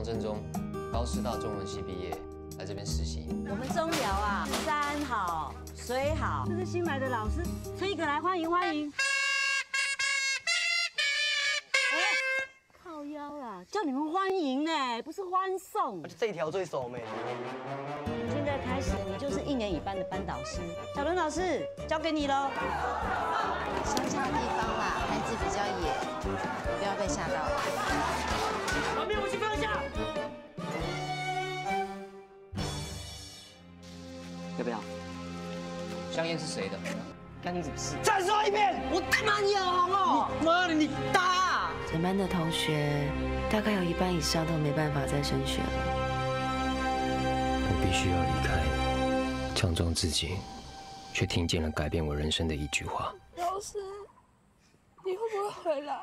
是王正中，高师大中文系毕业，来这边实习。我们中寮啊，山好水好，这是新来的老师，吹一个来欢迎欢迎。哎，靠腰啦，叫你们欢迎呢，不是欢送。这一条最熟没？现在开始，你就是一年一班的班导师，小伦老师交给你喽。乡下地方啦，孩子比较野，不要被吓到。把要不要？香烟是谁的？干你什么事？再说一遍，我他妈你好哦！妈的，你大！全班的同学大概有一半以上都没办法再升学了。我必须要离开，强壮自己，却听见了改变我人生的一句话。老师，你会不会回来？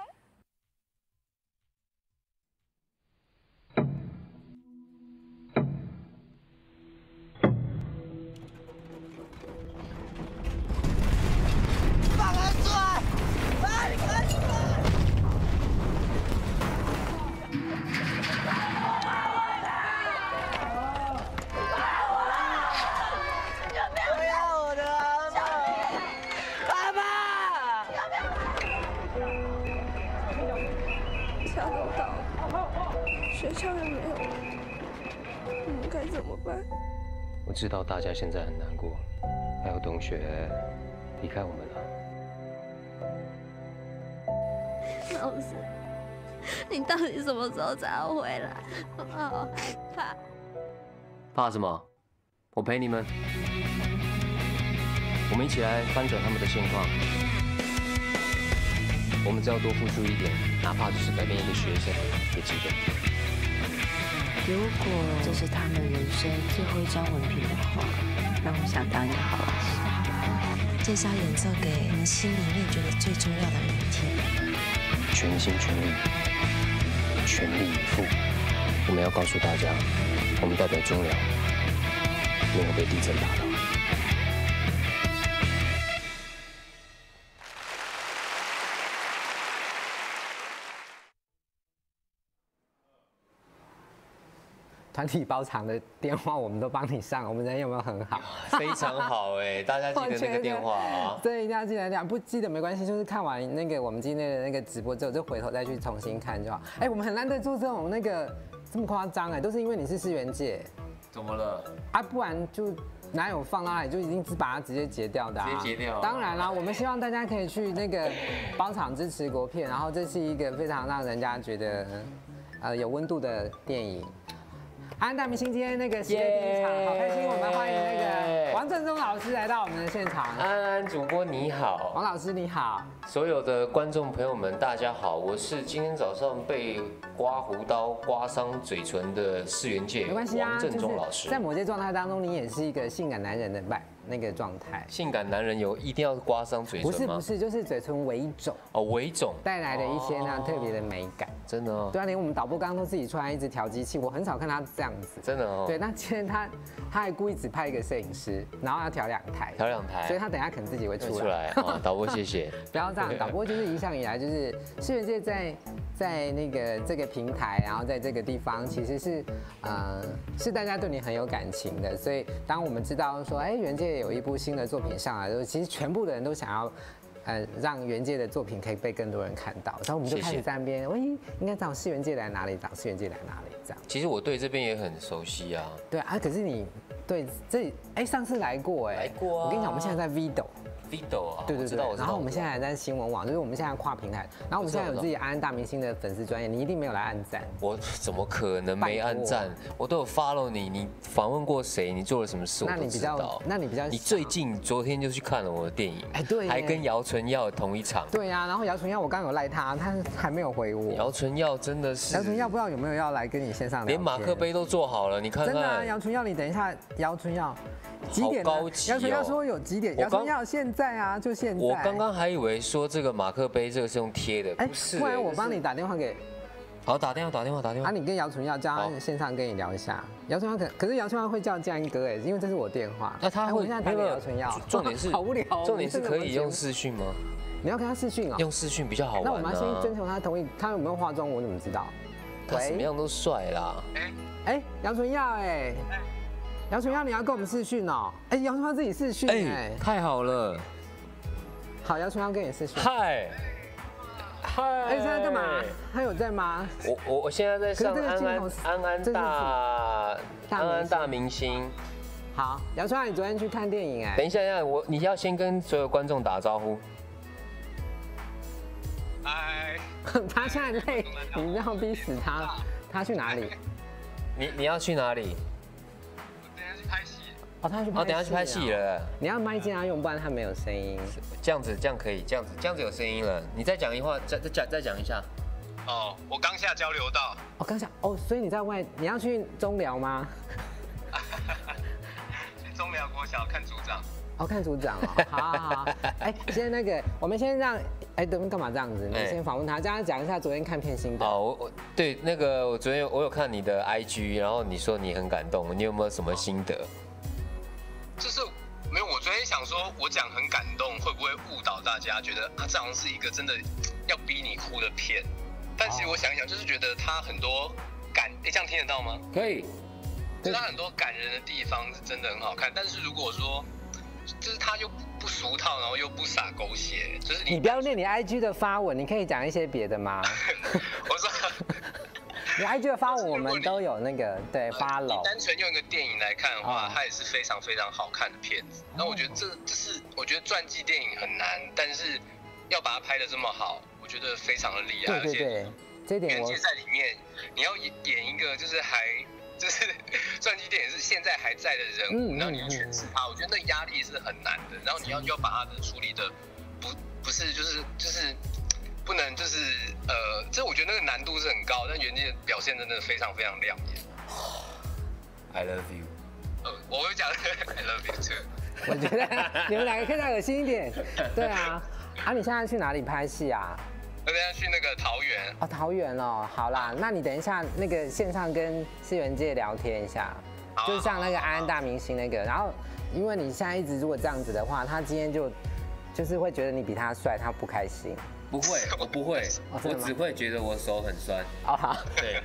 现在很难过，还有同学离开我们了。老师，你到底什么时候才要回来？我好害怕。怕什么？我陪你们，我们一起来翻转他们的现况。我们只要多付出一点，哪怕只是改变一个学生，也值得。如果这是他们人生最后一张文凭的话，那我想当一个好老师。介绍演奏给你们心里面觉得最重要的人听。全心全力，全力以赴。我们要告诉大家，我们代表中粮，没有被地震打到。团体包场的电话我们都帮你上，我们人有没有很好？非常好哎，大家记得那个电话啊。对，一定要记得讲，不记得没关系，就是看完那个我们今天的那个直播之后，就回头再去重新看就好。哎，我们很难得做这种那个这么夸张哎，都是因为你是世元界怎么了？啊，不然就哪有放到那里就已经是把它直接截掉的、啊，直接截掉当然啦，我们希望大家可以去那个包场支持国片，然后这是一个非常让人家觉得呃有温度的电影。安大明星今天那个十月第一场，好开心！我们欢迎那个王振中老师来到我们的现场。安安主播你好，王老师你好，所有的观众朋友们大家好，我是今天早上被刮胡刀刮伤嘴唇的世元界没关系啊，王振中老师。在某些状态当中，你也是一个性感男人的扮那个状态。性感男人有一定要刮伤嘴唇吗？不是不是，就是嘴唇微肿哦，微肿带来的一些那样特别的美感。真的哦，对啊，连我们导播刚刚都自己出来一直调机器，我很少看他这样子。真的哦。对，那今天他他还故意只派一个摄影师，然后要调两台，调两台，所以他等下可能自己会出来。出来啊，导播谢谢。不要这样，导播就是一向以来就是世元界在在那个这个平台，然后在这个地方其实是呃是大家对你很有感情的，所以当我们知道说哎元界有一部新的作品上来的时候，其实全部的人都想要。呃，让原界的作品可以被更多人看到，然后我们就开始在那边，喂，应该找世元界来哪里？找世元界来哪里？这样。其实我对这边也很熟悉啊。对啊，可是你对这哎上次来过哎，来过啊。我跟你讲，我们现在在 Vido。Vido 啊，对对对，然后我们现在还在新闻网，就是我们现在跨平台，然后我们现在有自己安安大明星的粉丝专业，你一定没有来按赞。我怎么可能没按赞？我都有 follow 你，你访问过谁？你做了什么事？那你比较，那你比较，你最近昨天就去看了我的电影，哎对，还跟姚纯耀同一场。对呀，然后姚纯耀我刚有赖他，他还没有回我。姚纯耀真的是，姚纯耀不知道有没有要来跟你线上连马克杯都做好了，你看看。真的啊，姚纯耀，你等一下，姚纯耀。几点？高级姚纯耀说有几点？姚纯耀现在啊，就现在。我刚刚还以为说这个马克杯这个是用贴的，不是。不然我帮你打电话给。好，打电话，打电话，打电话。啊，你跟姚纯耀叫他线上跟你聊一下。姚纯耀可可是姚纯耀会叫建安哥哎，因为这是我电话。那他会现在打给姚纯耀。重点是 好无聊。重点是可以用视讯吗？你要跟他视讯啊？用视讯比较好玩。那我们要先征求他同意，他有没有化妆，我怎么知道？他什么喂，样都帅啦。哎，杨纯耀哎，杨纯耀你要跟我们试训哦，哎，杨纯耀自己试训哎哎，，太好了，好，杨纯耀跟你试训。嗨，嗨，哎，现在干嘛？他有在吗？我我我现在在上安安安安大大明星安安大明星。好，杨纯耀，你昨天去看电影哎等，一下，等一下，我你要先跟所有观众打招呼。嗨，他现在累，你这样逼死他，他去哪里？你你要去哪里？他去拍，哦，等下去拍戏。了。你要麦进来用，不然他没有声音。这样子，这样可以，这样子，这样子有声音了。你再讲一话，再再讲再讲一下。哦，我刚下交流道，哦，刚下哦，所以你在外，你要去中寮吗？去中寮国小看组长。哦，看组长哦，好好好。哎，先那个，我们先让，哎，等干嘛这样子？你哎先访问他，叫他讲一下昨天看片心得。哦，我我对那个我昨天有我有看你的 IG，然后你说你很感动，你有没有什么心得？就是没有，我昨天想说，我讲很感动，会不会误导大家，觉得啊，这好像是一个真的要逼你哭的片？但其实我想一想，就是觉得他很多感，哎，这样听得到吗？可以。就是它很多感人的地方是真的很好看，但是如果说，就是他又不不俗套，然后又不洒狗血，就是你你不要念你 IG 的发文，你可以讲一些别的吗？我说你 IG 的发文我们都有那个对 你 follow。单纯用一个电影来看的话啊，它也是非常非常好看的片子。那我觉得这这是我觉得传记电影很难，但是要把它拍的这么好，我觉得非常的厉害。对对对，这点我在里面，你要演演一个就是还就是传记电影是现在还在的人物，嗯然后你要诠释他，我觉得那压力是很难的。然后你要要把它的处理的不不是就是就是不能就是呃，这我觉得那个难度是很高，但袁介表现真的非常非常亮眼。I love you。呃，我会讲 I love you too。我觉得 你们两个可以再恶心一点。对啊，啊，你现在去哪里拍戏啊？那等下去那个桃园，哦，桃园哦，好啦，那你等一下那个线上跟思源界聊天一下，就像那个安安大明星那个，然后因为你现在一直如果这样子的话，他今天就就是会觉得你比他帅，他不开心。不会，我不会，我只会觉得我手很酸。哦，好，对，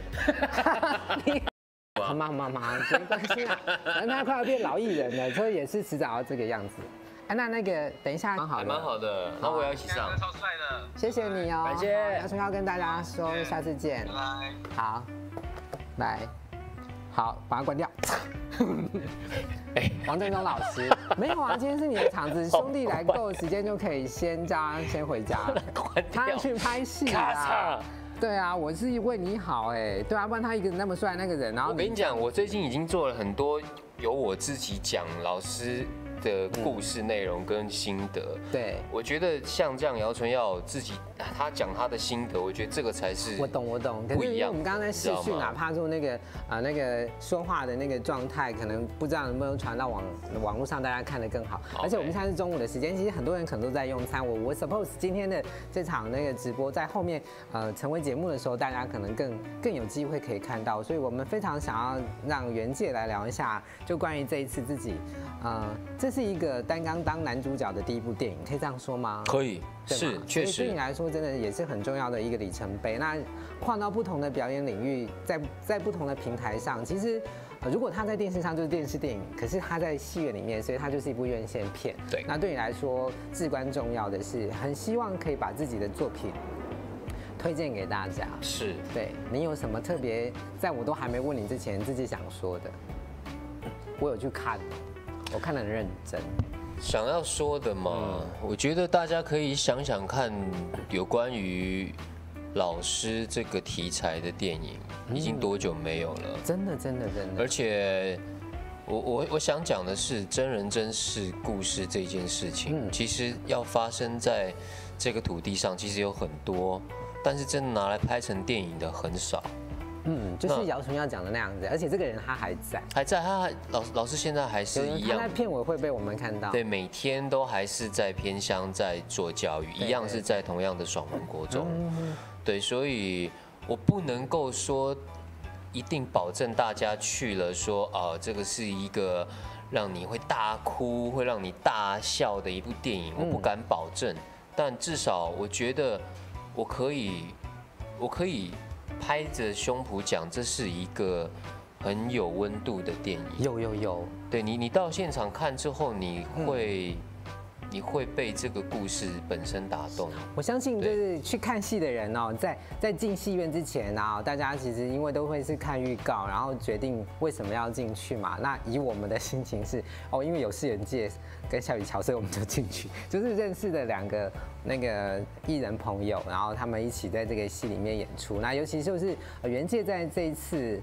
你好嘛好嘛好，没关系啊，反正他快要变老艺人了，所以也是迟早要这个样子。哎，那那个等一下，蛮好的，蛮好的，那我要一起上。超帅的，谢谢你哦，感谢。好姚春要跟大家说下次见。拜，拜。好，来，好，把它关掉。王振中老师，没有啊，今天是你的场子，兄弟来够时间就可以先叫他先回家了，关他要。去拍戏咔啊嚓。对啊，我是为你好哎，对啊，不然他一个人那么帅那个人，然后我跟你讲，我最近已经做了很多由我自己讲老师的故事内容跟心得。对，我觉得像这样，姚纯耀自己他讲他的心得，我觉得这个才是我懂我懂，可不一样是因为我们刚刚在视讯啊，你知道吗怕说那个啊那个说话的那个状态，可能不知道能不能传到网网络上，大家看得更好。而且我们现在是中午的时间，其实很多人可能都在用餐。我我 suppose 今天的这场那个直播在后面呃成为节目的时候，大家可能更更有机会可以看到。所以我们非常想要让袁界来聊一下，就关于这一次自己，呃，这是一个担纲当男主角的第一部电影，可以这样说吗？可以是确实对你来说，真的也是很重要的一个里程碑。那跨到不同的表演领域，在在不同的平台上，其实。呃如果他在电视上就是电视电影，可是他在戏院里面，所以他就是一部院线片。对那对你来说至关重要的是，很希望可以把自己的作品推荐给大家。是。对你有什么特别，在我都还没问你之前自己想说的？我有去看，我看得很认真。想要说的嘛，我觉得大家可以想想看，有关于老师这个题材的电影，已经多久没有了？真的，真的，真的而。且，我我我想讲的是真人真事故事这件事情，嗯其实要发生在这个土地上，其实有很多，但是真的拿来拍成电影的很少。嗯，就是姚纯要讲的那样子，而且这个人他还在，还在，他还老老师现在还是一样他在，片尾会被我们看到。对，每天都还是在偏乡在做教育，一样是在同样的爽文国中。嗯，对，所以我不能够说一定保证大家去了说啊，这个是一个让你会大哭、会让你大笑的一部电影，我不敢保证。但至少我觉得我可以，我可以拍着胸脯讲，这是一个很有温度的电影。有有有，对你，你到现场看之后，你会。你会被这个故事本身打动。我相信，就是去看戏的人哦，在在进戏院之前啊，大家其实因为都会是看预告，然后决定为什么要进去嘛。那以我们的心情是，哦，因为有世人界跟夏雨乔，所以我们就进去，就是认识的两个那个艺人朋友，然后他们一起在这个戏里面演出。那尤其就是袁界在这一次。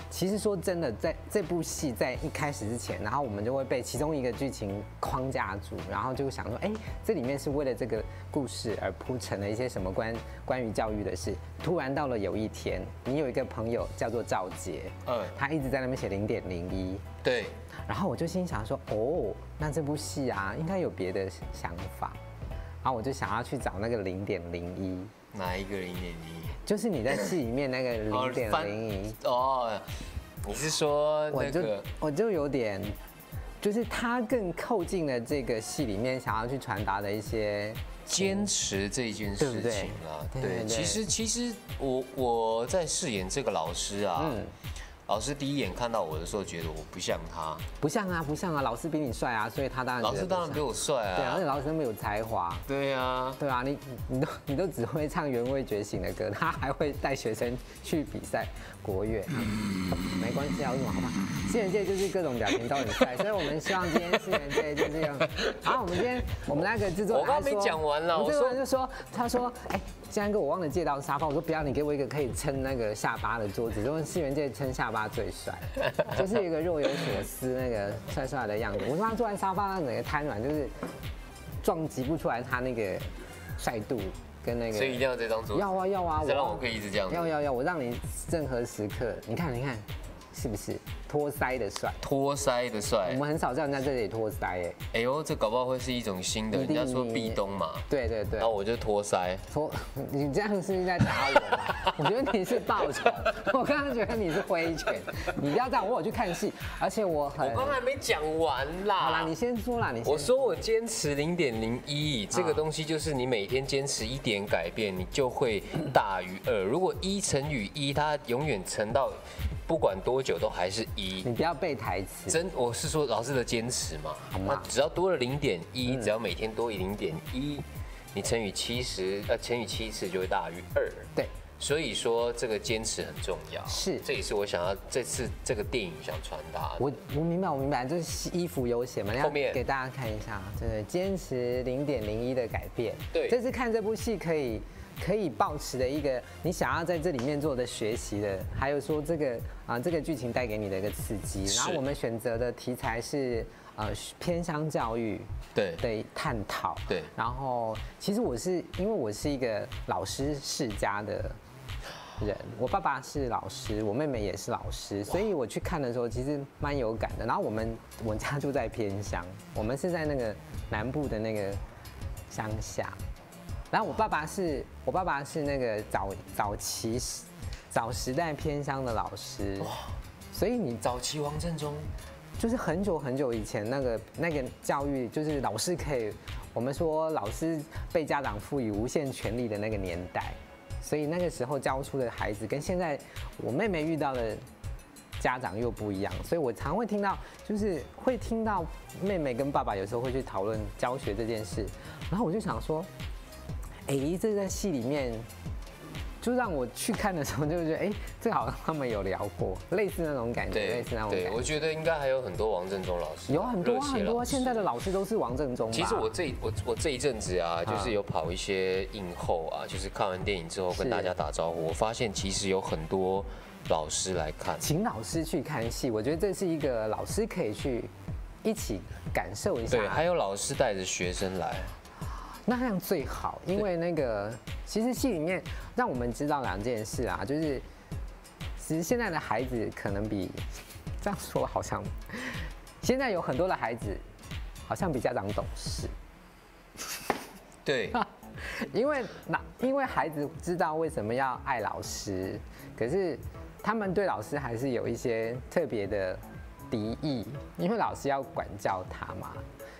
我其实说真的，在这部戏在一开始之前，然后我们就会被其中一个剧情框架住，然后就想说，哎，这里面是为了这个故事而铺成了一些什么关关于教育的事。突然到了有一天，你有一个朋友叫做赵杰，嗯，他一直在那边写零点零一，对，然后我就心想说，哦，那这部戏啊，应该有别的想法，然后我就想要去找那个零点零一，哪一个零点零一？就是你在戏里面那个零点零一哦，你是说我就我就有点，就是他更靠近了这个戏里面想要去传达的一些坚持这件事情啊。对，其实其实我我在饰演这个老师啊。老师第一眼看到我的时候，觉得我不像他，不像啊，不像啊，老师比你帅啊，所以他当然老师当然比我帅啊，对啊，而且老师那么有才华，对啊，对啊，你你都你都只会唱原味觉醒的歌，他还会带学生去比赛国乐，没关系啊，为什么好吧？新人界就是各种表情都很帅，所以我们希望今天新人界就这样。好，我们今天我们那个制作人，我刚没讲完了，制作人就说，他说，哎。江哥，我忘了借到沙发，我说不要，你给我一个可以撑那个下巴的桌子，因为世元界撑下巴最帅，就是一个若有所思那个帅帅的样子。我说他坐在沙发上整个瘫软，就是撞击不出来他那个帅度跟那个。所以一定要这张桌要啊要啊，我让我可以一直这样。要要要，我让你任何时刻，你看你看。是不是托腮的帅？托腮的帅，我们很少叫人家这里托腮哎。哎呦，这搞不好会是一种新的，人家说壁咚嘛。对对对。然后我就托腮。托，你这样是在打我？我觉得你是报仇。我刚刚觉得你是挥拳。你不要这样，我有去看戏，而且我很……我刚刚还没讲完啦。好啦，你先说啦，你先。我说我坚持零点零一，这个东西就是你每天坚持一点改变，你就会大于二。如果一乘以一，它永远乘到。不管多久都还是一，你不要背台词。真，我是说老师的坚持嘛。那只要多了零点一，只要每天多零点一，你乘以七十，呃，乘以七次就会大于二。对，所以说这个坚持很重要。是，这也是我想要这次这个电影想传达。我我明白，我明白，就是衣服有写嘛，后面给大家看一下，对，坚持零点零一的改变。对，这次看这部戏可以。可以保持的一个你想要在这里面做的学习的，还有说这个啊这个剧情带给你的一个刺激。然后我们选择的题材是呃偏向教育对的探讨对。然后其实我是因为我是一个老师世家的人，我爸爸是老师，我妹妹也是老师，所以我去看的时候其实蛮有感的。然后我们我家住在偏乡，我们是在那个南部的那个乡下。然后我爸爸是我爸爸是那个早早期早时代偏乡的老师，哇所以你早期王振中就是很久很久以前那个那个教育，就是老师可以我们说老师被家长赋予无限权力的那个年代，所以那个时候教出的孩子跟现在我妹妹遇到的家长又不一样，所以我常会听到就是会听到妹妹跟爸爸有时候会去讨论教学这件事，然后我就想说。哎，这在戏里面，就让我去看的时候，就觉得哎，这好像他们有聊过，类似那种感觉，类似那种。对，我觉得应该还有很多王振中老师，有很多很多，现在的老师都是王振中。其实我这我我这一阵子啊，就是有跑一些映后啊，就是看完电影之后跟大家打招呼，我发现其实有很多老师来看，请老师去看戏，我觉得这是一个老师可以去一起感受一下。对，还有老师带着学生来。那样最好，因为那个其实戏里面让我们知道两件事啊，就是其实现在的孩子可能比这样说好像，现在有很多的孩子好像比家长懂事。对，因为那因为孩子知道为什么要爱老师，可是他们对老师还是有一些特别的敌意，因为老师要管教他嘛。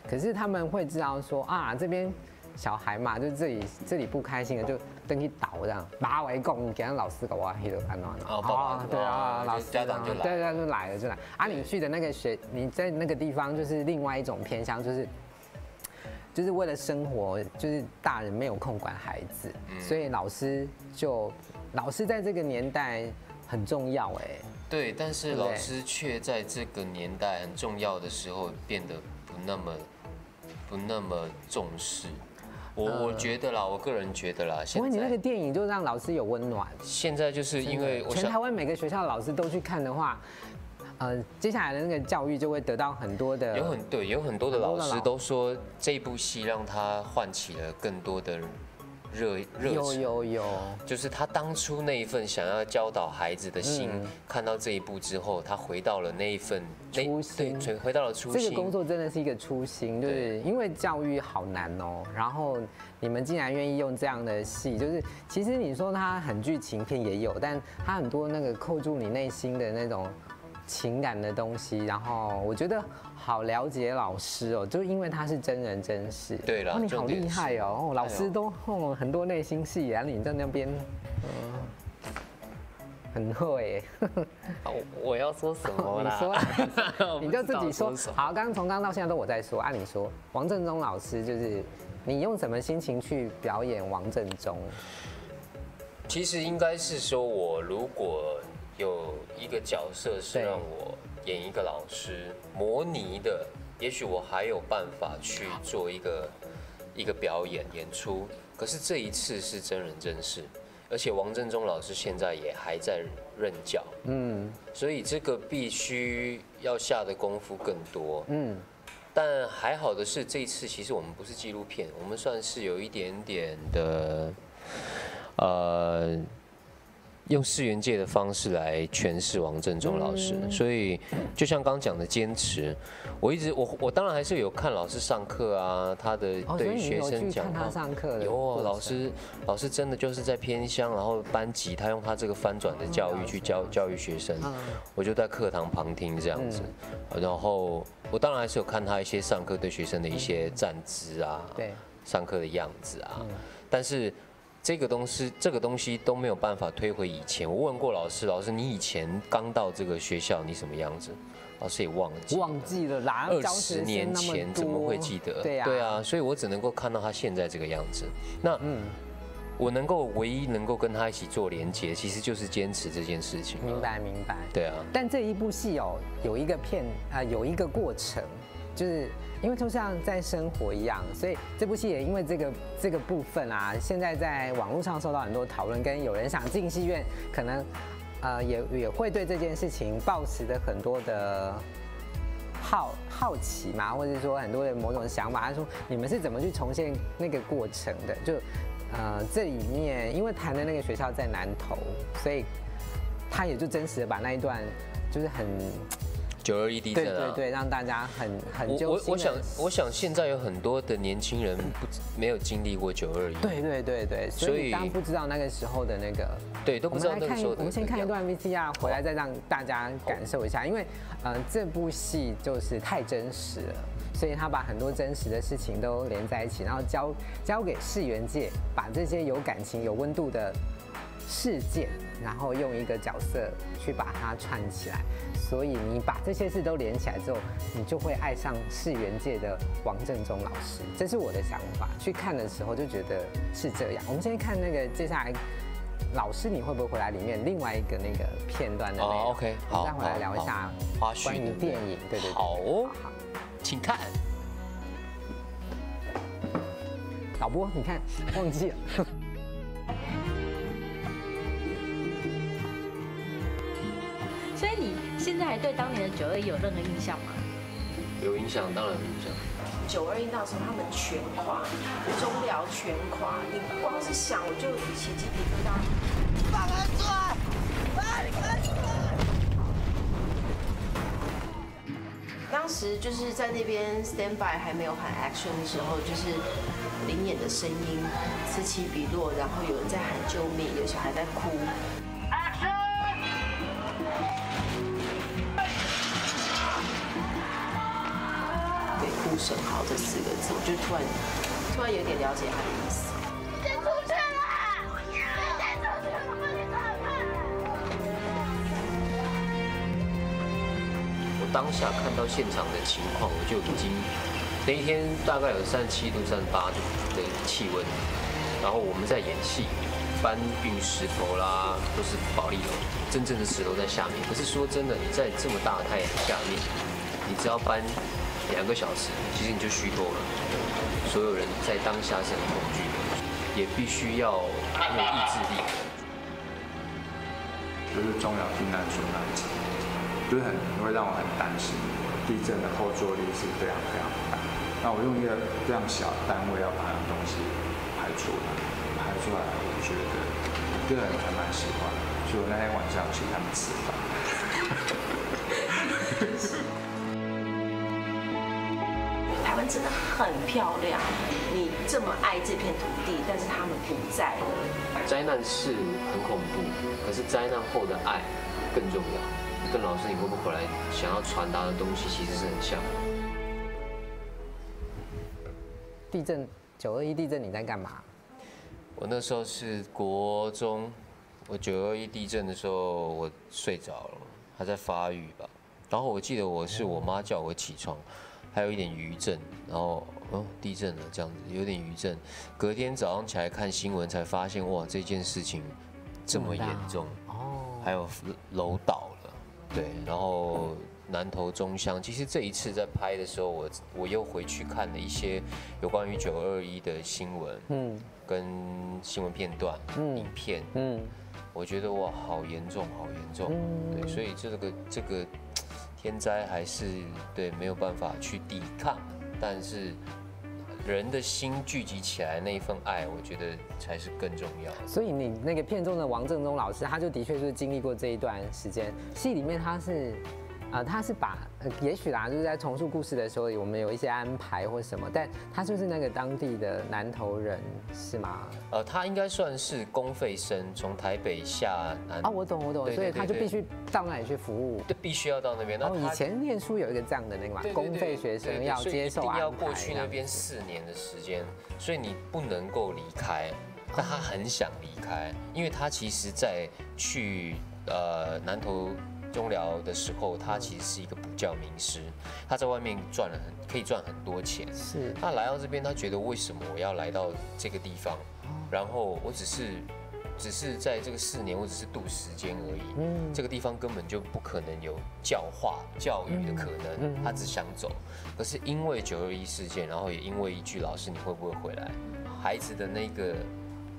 可是他们会知道说啊这边。小孩嘛，就这里这里不开心了，就登去倒这样，马为共给老师给我黑的安暖哦爸爸对啊，哦老师家长就来对对就来了就来。啊，你去的那个学，你在那个地方就是另外一种偏向，就是就是为了生活，就是大人没有空管孩子，嗯所以老师就老师在这个年代很重要哎。对，但是老师却在这个年代很重要的时候变得不那么不那么重视。我我觉得啦，我个人觉得啦，不现过你那个电影就让老师有温暖。现在就是因为我想全台湾每个学校的老师都去看的话，呃，接下来的那个教育就会得到很多的有很对，有很多的老师都说这部戏让他唤起了更多的热热有情。有有，就是他当初那一份想要教导孩子的心，嗯看到这一步之后，他回到了那一份初心对，回到了初心。这个工作真的是一个初心，就是因为教育好难哦。然后你们竟然愿意用这样的戏，就是其实你说它很剧情片也有，但它很多那个扣住你内心的那种情感的东西。然后我觉得好了解老师哦，就因为他是真人真事。对了哦，你好厉害哦，哦老师都哦很多内心戏，然后你在那边，嗯，很会 我我要说什么啦？你说，你就自己说好，刚刚从刚到现在都我在说，按你说，王振中老师就是你用什么心情去表演王振中？其实应该是说，我如果有一个角色是对让我演一个老师模拟的，也许我还有办法去做一个一个表演演出。可是这一次是真人真事，而且王振中老师现在也还在任教，嗯所以这个必须要下的功夫更多。嗯，但还好的是，这一次其实我们不是纪录片，我们算是有一点点的，呃，用世园界的方式来诠释王振中老师。嗯所以，就像刚刚讲的坚持，我一直我我当然还是有看老师上课啊，他的对学生讲他。上课的有哦，老师，老师真的就是在偏乡，然后班级他用他这个翻转的教育去教教育学生，嗯我就在课堂旁听这样子，然后我当然还是有看他一些上课对学生的一些站姿啊，对，上课的样子啊，嗯但是这个东西这个东西都没有办法推回以前。我问过老师，老师你以前刚到这个学校你什么样子？老师也忘记了。忘记了啦，二十年前怎么多会记得？对呀，对啊，所以我只能够看到他现在这个样子。那嗯，我能够唯一能够跟他一起做连接，其实就是坚持这件事情。明。白明白。对啊，但这一部戏哦，有一个片啊、呃有一个过程，就是因为就像在生活一样，所以这部戏也因为这个这个部分啊，现在在网络上受到很多讨论，跟有人想进戏院，可能呃也也会对这件事情抱持的很多的。好好奇嘛，或者说很多的某种想法，他说你们是怎么去重现那个过程的？就呃这里面因为谈的那个学校在南投，所以他也就真实的把那一段就是很九二一地震啊。对对对，让大家很很我我我想我想现在有很多的年轻人不没有经历过九二一，对对对对，所所以以当不知道那个时候的那个，对都不知道看一，那个时候的我们先看一段 VCR，回来再让大家感受一下，因为呃这部戏就是太真实了。所以他把很多真实的事情都连在一起，然后交交给世元界，把这些有感情、有温度的事件，然后用一个角色去把它串起来。所以你把这些事都连起来之后，你就会爱上世园界的王振中老师。这是我的想法。去看的时候就觉得是这样。我们先看那个接下来。老师，你会不会回来里面另外一个那个片段的内容？哦，OK，好再回来聊一下好花絮关于对不对电影。对对对，好哦好请看。导播，你看忘记了。所以你现在还对当年的九二一有任何印象吗？有影响，当然有影响。九二一那时候他们全垮，中寮全垮，你光是想我就起鸡皮疙瘩。放开出来！放开出来！当时就是在那边 stand by 还没有喊 action 的时候，就是灵眼的声音此起彼落，然后有人在喊救命，有小孩在哭。对，护神好这四个字，我就突然突突然有点了解他的意思。先出去啦！先出去，我帮你查看。我当下看到现场的情况，我就已经那一天大概有三十七度、三十八度的气温，然后我们在演戏，搬运石头啦，都是保利龙，真正的石头在下面。可是说真的，你在这么大的太阳下面，你只要搬两个小时，其实你就虚脱了。所有人在当下是很恐惧的，也必须要有意志力。就是中寮避难所那一层，就是很会让我很担心，地震的后坐力是非常非常大。那我用一个这样小的单位要把那东西排出来，排出来，我觉得个人还蛮喜欢，所以我那天晚上请他们吃饭。真的很漂亮，你这么爱这片土地，但是他们不在了。灾难是很恐怖，可是灾难后的爱更重要。跟老师你会不会回来想要传达的东西其实是很像。地震九二一地震你在干嘛？我那时候是国中，我九二一地震的时候我睡着了，还在发育吧。然后我记得我是我妈叫我起床，还有一点余震，然后哦地震了这样子，有点余震。隔天早上起来看新闻才发现哇这件事情这么严重。哦，还有楼倒了，对，然后南投中乡。其实这一次在拍的时候，我我又回去看了一些有关于九二一的新闻，嗯，跟新闻片段、影片，嗯，我觉得哇好严重，好严重，对，所以这个这个。天灾还是对没有办法去抵抗，但是人的心聚集起来那一份爱，我觉得才是更重要。所以你那个片中的王正中老师，他就的确是经历过这一段时间，戏里面他是。啊，他是把，也许啦，就是在重述故事的时候，我们有一些安排或什么，但他就是那个当地的南投人，是吗？呃，他应该算是公费生，从台北下南。啊，我懂我懂，所以他就必须到那里去服务。对，必须要到那边。哦，以前念书有一个这样的那个嘛，公费学生要接受安排。要过去那边四年的时间，所以你不能够离开。但他很想离开，因为他其实在去呃南投。中疗的时候，他其实是一个补教名师，他在外面赚了很可以赚很多钱。是，他来到这边，他觉得为什么我要来到这个地方？然后我只是，只是在这个四年，我只是度时间而已。嗯，这个地方根本就不可能有教化教育的可能。他只想走，可是因为九二一事件，然后也因为一句老师你会不会回来？孩子的那个。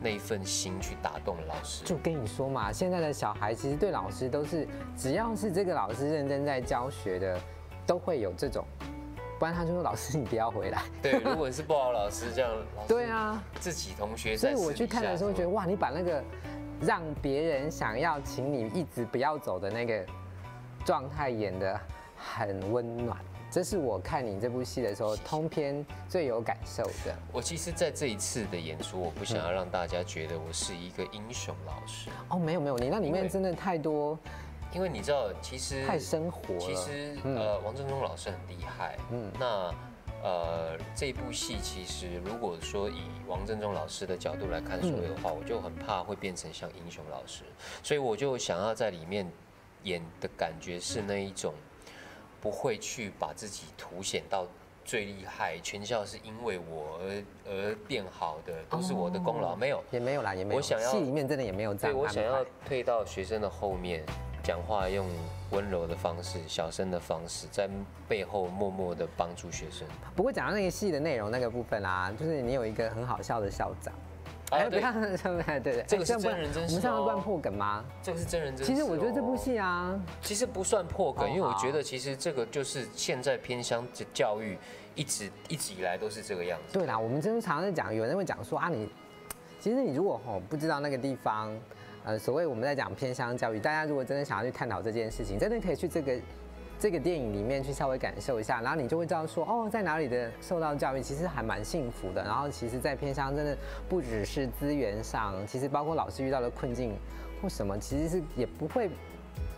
那一份心去打动老师，就跟你说嘛，现在的小孩其实对老师都是，只要是这个老师认真在教学的，都会有这种，不然他就说老师你不要回来。对，如果 是不好老师这样，对啊，自己同学。所以我去看的时候觉得哇，你把那个让别人想要请你一直不要走的那个状态演得很温暖。这是我看你这部戏的时候，通篇最有感受的。我其实在这一次的演出，我不想要让大家觉得我是一个英雄老师。哦，没有没有，你那里面真的太多，因为你知道，其实太生活了。其实呃，王振中老师很厉害。嗯，那呃，这部戏其实如果说以王振中老师的角度来看所有的话，我就很怕会变成像英雄老师，所以我就想要在里面演的感觉是那一种。不会去把自己凸显到最厉害，全校是因为我而而变好的，都是我的功劳，没有，也没有啦，也没有。我想要戏里面真的也没有这样。对，我想要退到学生的后面，讲话用温柔的方式、小声的方式，在背后默默的帮助学生。不过讲到那个戏的内容那个部分啦，就是你有一个很好笑的校长。哎，不要，对对，这个是真人真事。我们这样乱破梗吗？这个是真人真事。其实我觉得这部戏啊，其实不算破梗，因为我觉得其实这个就是现在偏乡教育一直一直以来都是这个样子。对啦，我们真的常常在讲，有人会讲说啊，你其实你如果吼不知道那个地方，呃，所谓我们在讲偏乡教育，大家如果真的想要去探讨这件事情，真的可以去这个。这个电影里面去稍微感受一下，然后你就会知道说，哦，在哪里的受到教育其实还蛮幸福的。然后其实，在偏乡真的不只是资源上，其实包括老师遇到的困境或什么，其实是也不会，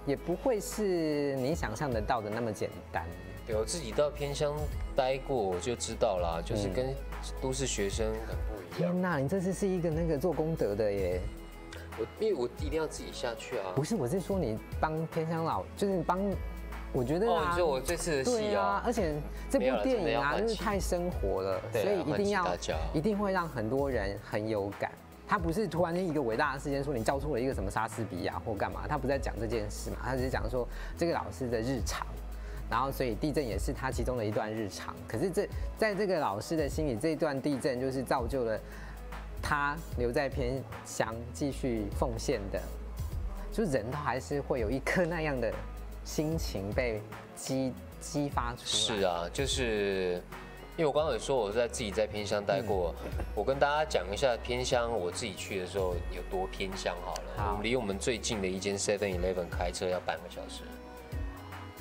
也不会是你想象得到的那么简单。对我自己到偏乡待过，我就知道啦，就是跟都市学生很不一样。天哪，你这次是一个那个做功德的耶！我因为我一定要自己下去啊。不是，我是说你帮偏乡老，就是帮，我觉得哦，啊你，说我这次的戏对啊，而且这部电影啊，真的要换真是太生活了，所以一定要一定会让很多人很有感。他不是突然间一个伟大的事件，说你教出了一个什么莎士比亚或干嘛，他不在讲这件事嘛，他只是讲说这个老师的日常。然后，所以地震也是他其中的一段日常。可是这在这个老师的心里，这一段地震就是造就了他留在偏乡继续奉献的，就人都还是会有一颗那样的心情被激激发出来。是啊，就是因为我刚刚有说我在自己在偏乡待过，我跟大家讲一下偏乡我自己去的时候有多偏乡好了。离我们最近的一间 Seven Eleven 开车要半个小时。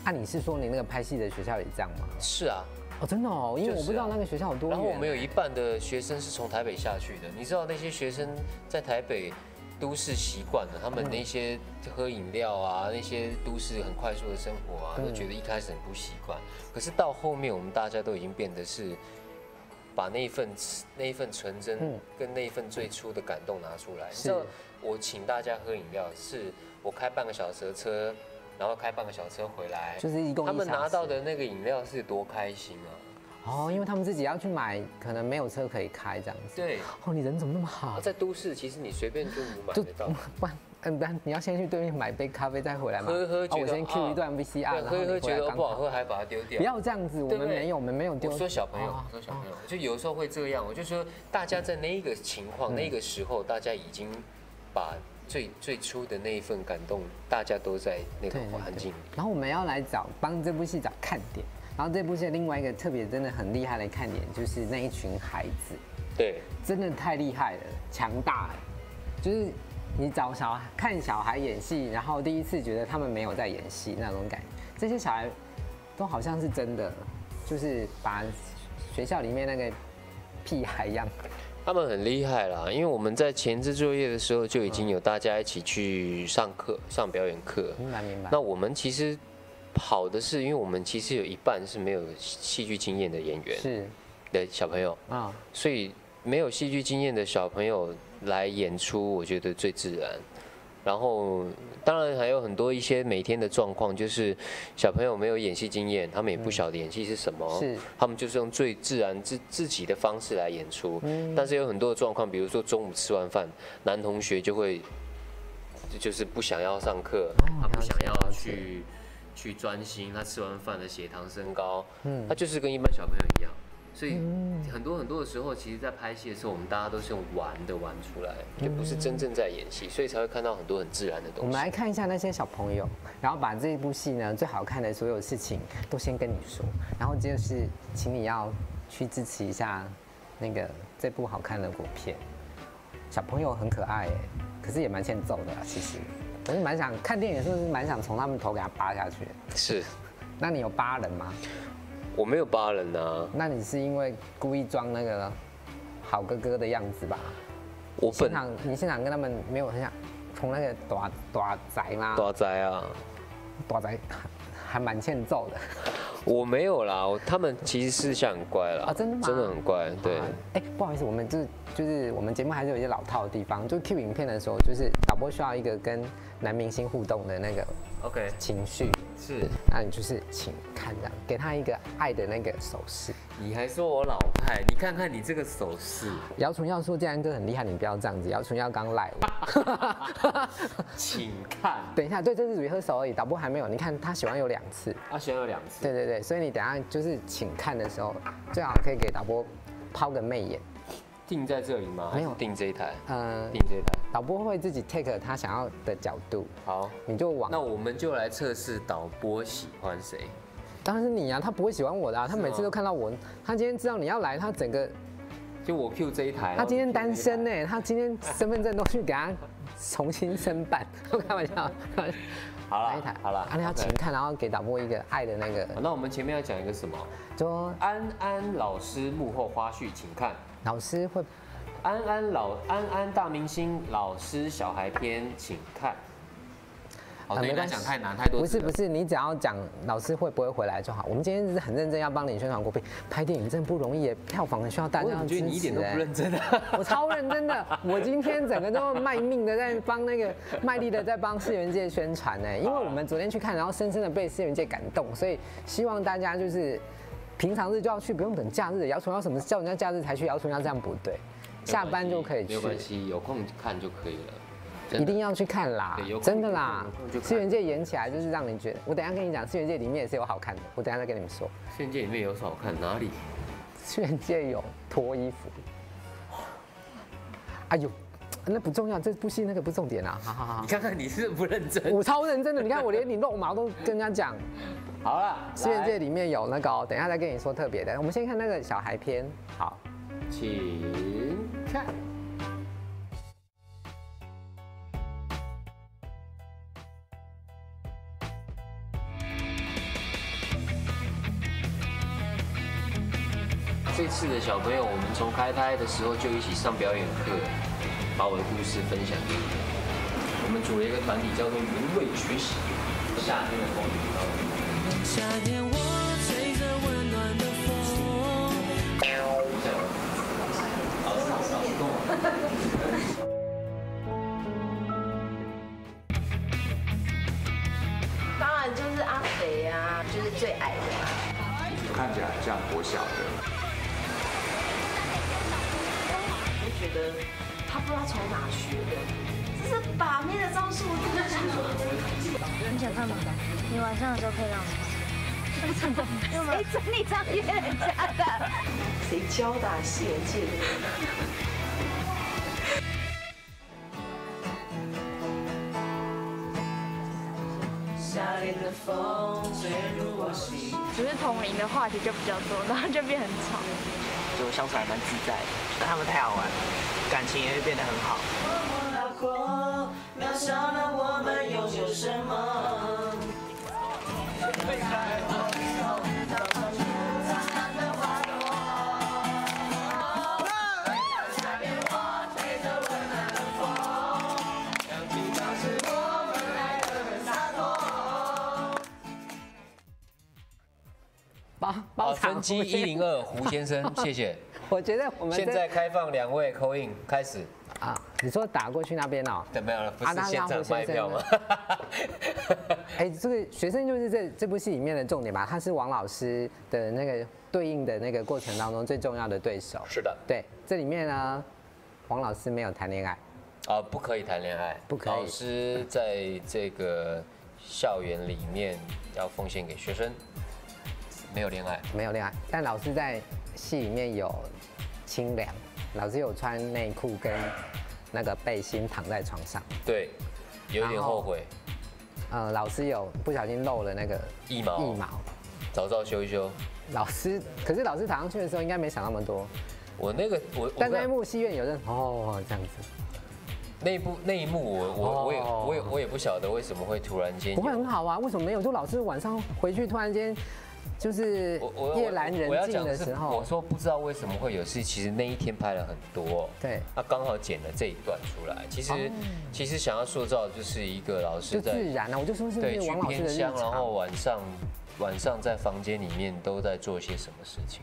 啊，你是说你那个拍戏的学校也这样吗？是啊，哦，真的哦，因为我不知道那个学校有多远。然后我们有一半的学生是从台北下去的，你知道那些学生在台北都市习惯了，他们那些喝饮料啊，那些都市很快速的生活啊，嗯都觉得一开始很不习惯。可是到后面，我们大家都已经变得是把那一份那一份纯真嗯跟那一份最初的感动拿出来。你是我请大家喝饮料，是我开半个小时的车。然后开半个小时车回来，就是一共他们拿到的那个饮料是多开心啊！哦，因为他们自己要去买，可能没有车可以开这样子。对，哦，你人怎么那么好？在都市，其实你随便就能买就得到。不然，嗯，不然你要先去对面买杯咖啡再回来嘛。喝一喝哦我先 Q 一段 VCR，喝一喝觉得不好喝，还把它丢掉。不要这样子，我们没有，我们没有丢。我说小朋友，哦我说小朋友，就有时候会这样。我就说，大家在那一个情况、嗯那个时候，大家已经把最最初的那一份感动，大家都在那个环境里。然后我们要来找帮这部戏找看点，然后这部戏的另外一个特别真的很厉害的看点就是那一群孩子，对，真的太厉害了，强大了。就是你找小孩看小孩演戏，然后第一次觉得他们没有在演戏那种感觉，这些小孩都好像是真的，就是把学校里面那个屁孩一样。他们很厉害啦，因为我们在前置作业的时候就已经有大家一起去上课、上表演课。明白明白。那我们其实好的是，因为我们其实有一半是没有戏剧经验的演员，是。的小朋友啊，所以没有戏剧经验的小朋友来演出，我觉得最自然。然后，当然还有很多一些每天的状况，就是小朋友没有演戏经验，他们也不晓得演戏是什么，是。他们就是用最自然自自己的方式来演出。嗯。但是有很多的状况，比如说中午吃完饭，男同学就会就是不想要上课，他不想要去去专心，他吃完饭的血糖升高，嗯他就是跟一般小朋友一样。所以很多很多的时候，其实，在拍戏的时候，我们大家都是用玩的玩出来，就不是真正在演戏，所以才会看到很多很自然的东西。我们来看一下那些小朋友，然后把这一部戏呢最好看的所有事情都先跟你说，然后就是请你要去支持一下那个这部好看的国片。小朋友很可爱哎，可是也蛮欠揍的啦，其实。我是蛮想看电影是不是蛮想从他们头给他扒下去。是，那你有扒人吗？我没有扒人啊，那你是因为故意装那个好哥哥的样子吧？我本现场你现场跟他们没有很想从那个大大宅吗？大宅啊，大宅还还蛮欠揍的。我没有啦，他们其实私下很乖啦，啊真的吗真的很乖，对。哎、不好意思，我们就是就是我们节目还是有一些老套的地方，就 Q 影片的时候，就是导播需要一个跟男明星互动的那个 OK 情绪，是，那你就是请看这样，给他一个爱的那个手势。你还说我老派，你看看你这个手势，姚纯耀说建安哥很厉害，你不要这样子。姚纯耀刚赖我，请看。等一下，对，这是 rehearsal 而已，导播还没有。你看他喜欢有两次，他喜欢有两次。对对对，所以你等一下就是请看的时候，最好可以给导播抛个媚眼。定在这里吗？没有定这一台。嗯，定这一台。导播会自己 take 他想要的角度，好，你就往。那我们就来测试导播喜欢谁。当然是你啊，他不会喜欢我的啊，他每次都看到我，他今天知道你要来，他整个，就我 Q 这一台。他今天单身呢，他今天身份证都去给他重新申办，开玩笑，开玩笑。好了一台，好了啊，你要请看，然后给导播一个爱的那个，那我们前面要讲一个什么？说安安老师幕后花絮，请看。老师会安安老安安大明星老师小孩篇，请看。哦，对，那没关系讲太难，太多不是不是，你只要讲老师会不会回来就好。我们今天是很认真要帮你宣传国片，拍电影真的不容易耶，票房很需要大家我怎么觉得你一点都不认真啊？我超认真的，我今天整个都卖命的在帮那个卖力的在帮世元界宣传呢，因为我们昨天去看，然后深深的被世元界感动，所以希望大家就是平常日就要去，不用等假日。姚崇要什么叫人家假日才去？姚崇要这样不对，下班就可以去没有。关系，有空看就可以了。一定要去看啦真的啦有空就！看次元界演起来就是让你觉得，我等一下跟你讲，次元界里面也是有好看的，我等一下再跟你们说。世界里面有什么好看？哪里？次元界有脱衣服，哎呦，那不重要，这部戏那个不重点啊！好好好你，看看你是不认真。我超认真的，你看我连你露毛都跟人家讲。好了，次元界里面有那个哦，等一下再跟你说特别的。我们先看那个小孩篇，好，请看。这次的小朋友，我们从开拍的时候就一起上表演课，把我的故事分享给你们。我们组了一个团体，叫做“原味觉醒”。夏天的风雨夏天我吹着温暖的风当然就是阿肥啊，就是最矮的。看起来像国小的，我觉得他不知道从哪学的，这是把妹的招数，真的是。你想看吗？你晚上的时候可以让我。谁准你这样约人家的？谁教的啊？戏人界的人。夏天的风吹入我心。只是同龄的话题就比较多，然后就变很吵。就相处还蛮自在的，但他们太好玩，感情也会变得很好。包包好，场分机一零二胡先生，谢谢。我觉得我们这现在开放两位口音开始。啊，你说打过去那边哦？对，没有了，不是现场卖票吗？哎，这个学生就是这这部戏里面的重点吧？他是王老师的那个对应的那个过程当中最重要的对手。是的，对，这里面呢，王老师没有谈恋爱，啊，不可以谈恋爱，不可以老师在这个校园里面要奉献给学生，没有恋爱。没有恋爱，但老师在戏里面有清凉，老师有穿内裤跟那个背心躺在床上，对，有一点后悔，呃，老师有不小心漏了那个一毛。一毛，早知道修一修。老师，可是老师躺上去的时候应该没想那么多，我那个我，但那一幕戏院有人哦这样子，那一部那一幕我我我也哦。我也我也不晓得为什么会突然间不会很好啊？为什么没有？就老师晚上回去突然间就是我夜阑人我要静讲的时候，我说不知道为什么会有事，其实那一天拍了很多，对，那刚好剪了这一段出来。其实、哦。其实想要塑造就是一个老师就在自然啊，我就说是不对去偏乡，然后？晚上晚上在房间里面都在做些什么事情，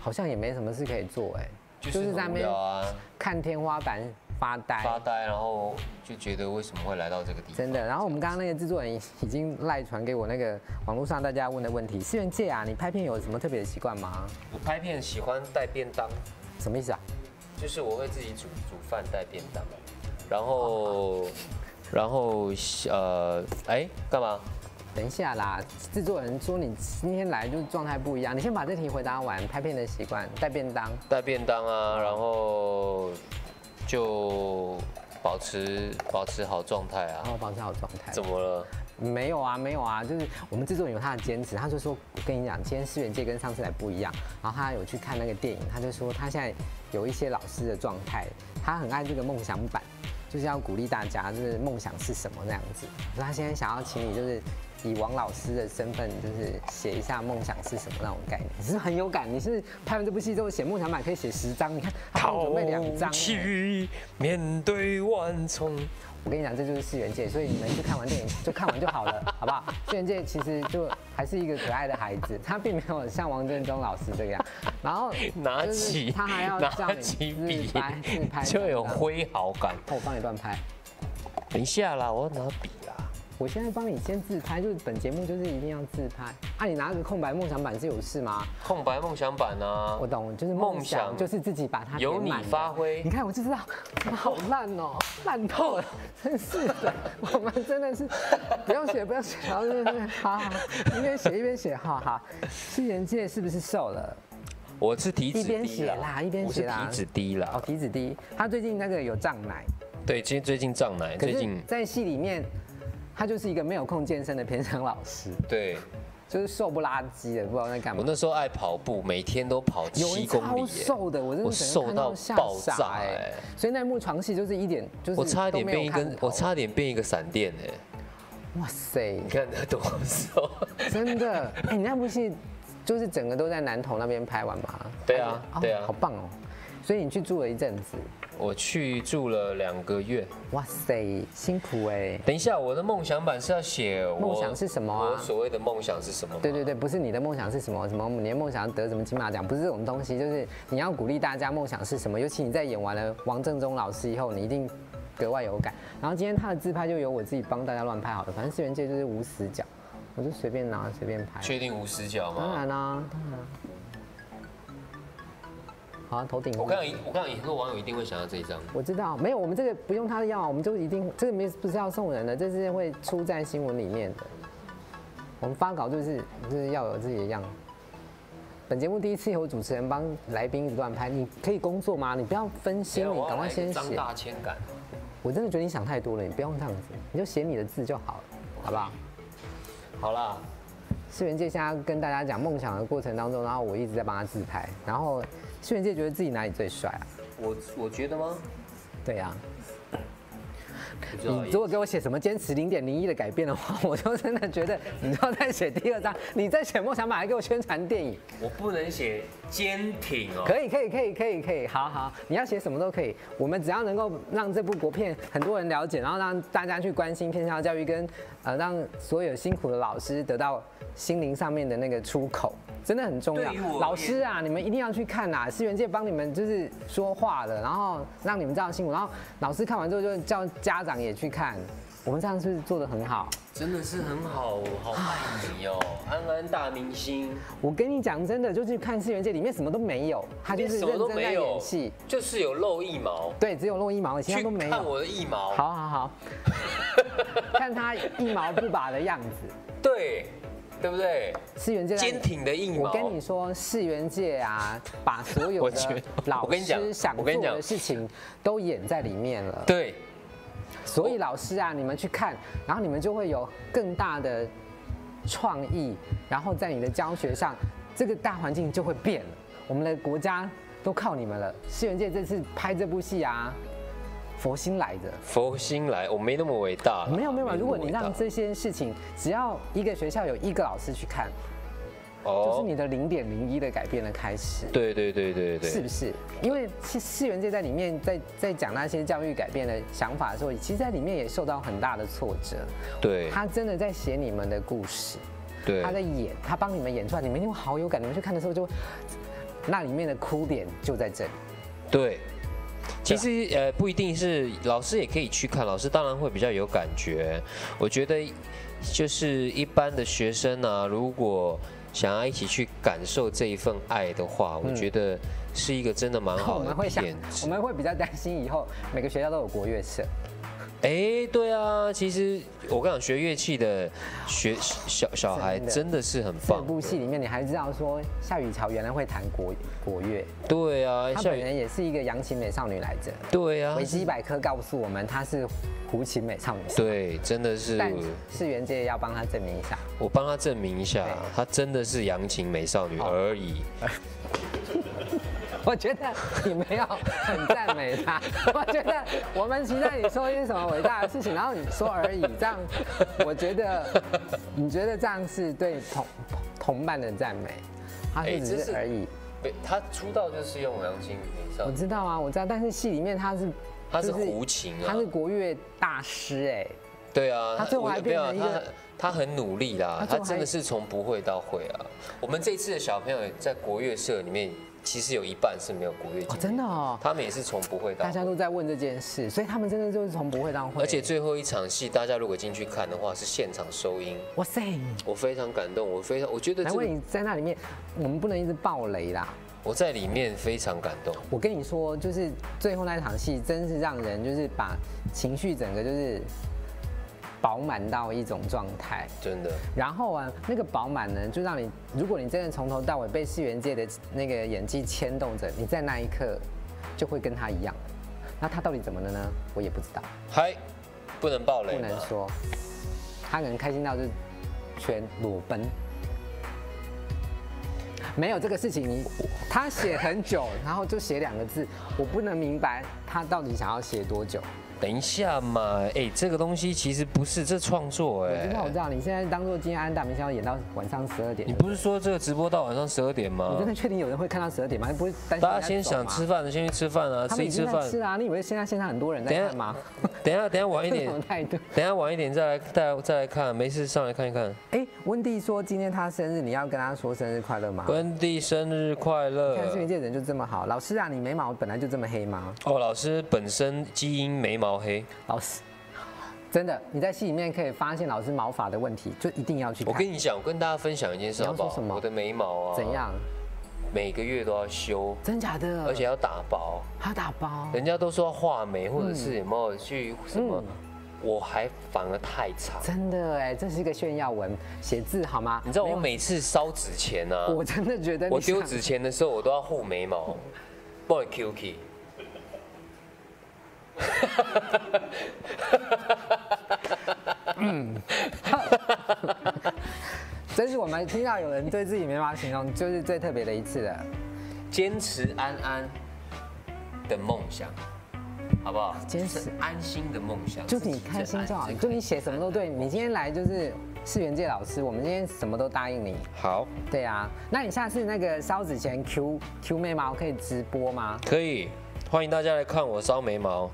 好像也没什么事可以做哎，就是在那看天花板发呆，发呆，然后就觉得为什么会来到这个地方？真的，然后我们刚刚那个制作人已已经赖传给我那个网络上大家问的问题，思源界啊，你拍片有什么特别的习惯吗？我拍片喜欢带便当，什么意思啊？就是我会自己煮煮饭带便当，然后然后呃哎干嘛？等一下啦，制作人说你今天来就是状态不一样，你先把这题回答完。拍片的习惯，带便当，带便当啊，然后就保持保持好状态啊。保持好状态。怎么了？没有啊，没有啊，就是我们制作人有他的坚持，他就说，我跟你讲，今天思源界跟上次来不一样。然后他有去看那个电影，他就说他现在有一些老师的状态，他很爱这个梦想版，就是要鼓励大家，就是梦想是什么那样子。所以他现在想要请你，就是以王老师的身份，就是写一下梦想是什么那种概念。你是很有感？你是拍完这部戏之后写梦想版可以写十张？你看，他准备两张。去面对万重。我跟你讲，这就是世元界，所以你们去看完电影就看完就好了，好不好？世元界其实就还是一个可爱的孩子，他并没有像王振中老师这样，然后拿起他还要拿起笔拍，就有挥毫感。我帮你乱拍。等一下啦，我要拿笔啦。我现在帮你先自拍，就是本节目就是一定要自拍。啊，你拿个空白梦想版是有事吗？空白梦想版啊，我懂，就是梦梦想想，就是自己把它由你发挥你看，我就知道，好烂哦，烂透了，真是的。我们真的是不用写，不用写，然后就是好好，一边写一边写，好好。世元界是不是瘦了？我是体脂一边低写啦，一边我是写啦。体脂低啦哦，。体脂低。他最近那个有胀奶，对，今天最近胀奶，最近，在戏里面，他就是一个没有空健身的偏乡老师，对就是瘦不拉几的，不知道在干嘛我。那时候爱跑步，每天都跑超七公里超，瘦的，我真的瘦到吓爆傻炸哎哎！所以那幕床戏就是一点，就是我差一点变一根，我差点变一个闪电哎！哇塞，你看他多瘦，真的，哎，你那部戏就是整个都在南投那边拍完吗？对啊哦对啊好棒哦！所以你去住了一阵子，我去住了两个月。哇塞，辛苦哎！等一下，我的梦想版是要写梦想是什么啊我所谓的梦想是什么？对对对，不是你的梦想是什么？什么你的梦想得什么金马奖？不是这种东西，就是你要鼓励大家梦想是什么。尤其你在演完了王正中老师以后，你一定格外有感。然后今天他的自拍就由我自己帮大家乱拍好了，反正四元界就是无死角，我就随便拿随便拍。确定无死角吗当？然啦、当然。好、啊，头顶。我看到我看到很多网友一定会想要这一张。我知道，没有，我们这个不用他的药，我们就一定这个没不是要送人的，这是会出在新闻里面的。我们发稿就是就是要有自己的样。本节目第一次有主持人帮来宾一直乱拍，你可以工作吗？你不要分心，你赶快先写。张大千感。我真的觉得你想太多了，你不用这样子，你就写你的字就好了，好不好？好啦，世元界现在跟大家讲梦想的过程当中，然后我一直在帮他自拍，然后世元界觉得自己哪里最帅啊？我我觉得吗？对呀、不知道你如果给我写什么坚持零点零一的改变的话，我就真的觉得你不要再写第二章，你再写梦想版还给我宣传电影，我不能写坚挺哦。可以可以可以可以可以，好好，你要写什么都可以，我们只要能够让这部国片很多人了解，然后让大家去关心偏向教育跟呃让所有辛苦的老师得到心灵上面的那个出口。真的很重要老师啊，你们一定要去看呐！思源界帮你们就是说话了，然后让你们知道辛苦，然后老师看完之后就叫家长也去看，我们这样是不是做的很好？真的是很好，好爱你哦，安安大明星，我跟你讲真的，就是看《世元界》，里面什么都没有，他就是什么认真在都没有演戏。，就是有露一毛。对，只有露一毛，其他都没有。去看我的一毛。好好好，看他一毛不拔的样子。对，对不对？世元界在坚挺的硬毛。我跟你说，世元界啊，把所有的 老师想做的事情都演在里面了。对，所以老师啊，你们去看，然后你们就会有更大的创意，然后在你的教学上，这个大环境就会变了。我们的国家都靠你们了。世元界这次拍这部戏啊，佛心来的。佛心来，我没那么伟大。没有没有，如果你让这些事情，只要一个学校有一个老师去看，就是你的零点零一的改变的开始。对对对对对，是不是？因为其世元界在里面在在讲那些教育改变的想法的时候，其实在里面也受到很大的挫折。对他真的在写你们的故事，对他在演，他帮你们演出来，你们一定会好有感。你们去看的时候就，那里面的哭点就在这里。对。其实呃不一定是老师也可以去看，老师当然会比较有感觉。我觉得就是一般的学生啊，如果想要一起去感受这一份爱的话，我嗯觉得是一个真的蛮好的 们会想，我们会比较担心以后每个学校都有国乐社。哎，对啊，其实我跟你讲，学乐器的学小小孩真的是很这棒。部戏里面，你还知道说夏雨乔原来会弹国国乐，对啊，她本人也是一个扬琴美少女来着。对啊维基百科告诉我们她是胡琴美少女。对，真的是但世元界要帮她证明一下。我帮她证明一下，她真的是扬琴美少女而已。我觉得你没有很赞美他，我觉得我们期待你说一些什么伟大的事情，然后你说而已，这样 我觉得你觉得这样是对同同伴的赞美，他哎是只是而已。对，他出道就是用扬琴美少女。我知道啊，我知道，但是戏里面他是他是就是胡琴啊他是国乐大师哎，对啊，他最后还变成一个他他很努力啦，他真的是从不会到会啊。我们这一次的小朋友在国乐社里面，其实有一半是没有国乐经哦，真的哦，他们也是从不会到大家。都在问这件事，所以他们真的就是从不会到会，而且最后一场戏，大家如果进去看的话，是现场收音。哇塞，我非常感动，我非常，我觉得这个难怪你在那里面，我们不能一直爆雷啦。我在里面非常感动。我跟你说，就是最后那场戏，真是让人就是把情绪整个就是饱满到一种状态。真的，然后啊，那个饱满呢，就让你，如果你真的从头到尾被世元界的那个演技牵动着，你在那一刻就会跟他一样。那他到底怎么了呢？我也不知道，嗨，不能爆雷不能说。他可能开心到就是全裸奔。没有这个事情，你他写很久，然后就写两个字，我不能明白他到底想要写多久。等一下嘛，哎，这个东西其实不是这创作我知哎道，我知。道，你现在当做今天安大明星要演到晚上十二点你，不是说这个直播到晚上十二点吗你真？的确定有人会看到十二点吗？你不会担心大家先想吃饭的先去吃饭啊，吃一吃饭。是啊！你以为现在现场很多人在看吗？等一下，等一下晚一点。等一下晚一点再来再再来看，没事上来看一看。哎，温蒂说今天他生日，你要跟他说生日快乐吗？温蒂生日快乐！看世界人就这么好，老师啊，你眉毛本来就这么黑吗？哦，老师本身基因眉毛黑，老师，真的，你在戏里面可以发现老师毛发的问题，就一定要去看。我跟你讲，我跟大家分享一件事你好不好？要说什么我的眉毛啊，怎样？每个月都要修，真假的？而且要打薄。还要打包，人家都说画眉，或者是有没有去什么嗯，我还反而太长。真的哎，这是一个炫耀文，写字好吗？你知道我每次烧纸钱啊，我真的觉得我丢想纸钱的时候，我都要护眉毛，帮你 Q K。嗯，这是我们听到有人对自己没法形容，就是最特别的一次了。坚持安安的梦想，好不好？坚持安心的梦想，就你开心就好，就你写什么都对。你今天来就是世元界老师，我们今天什么都答应你。好，对啊，那你下次那个烧纸钱 Q Q 妹吗？我可以直播吗？可以，欢迎大家来看我烧眉毛。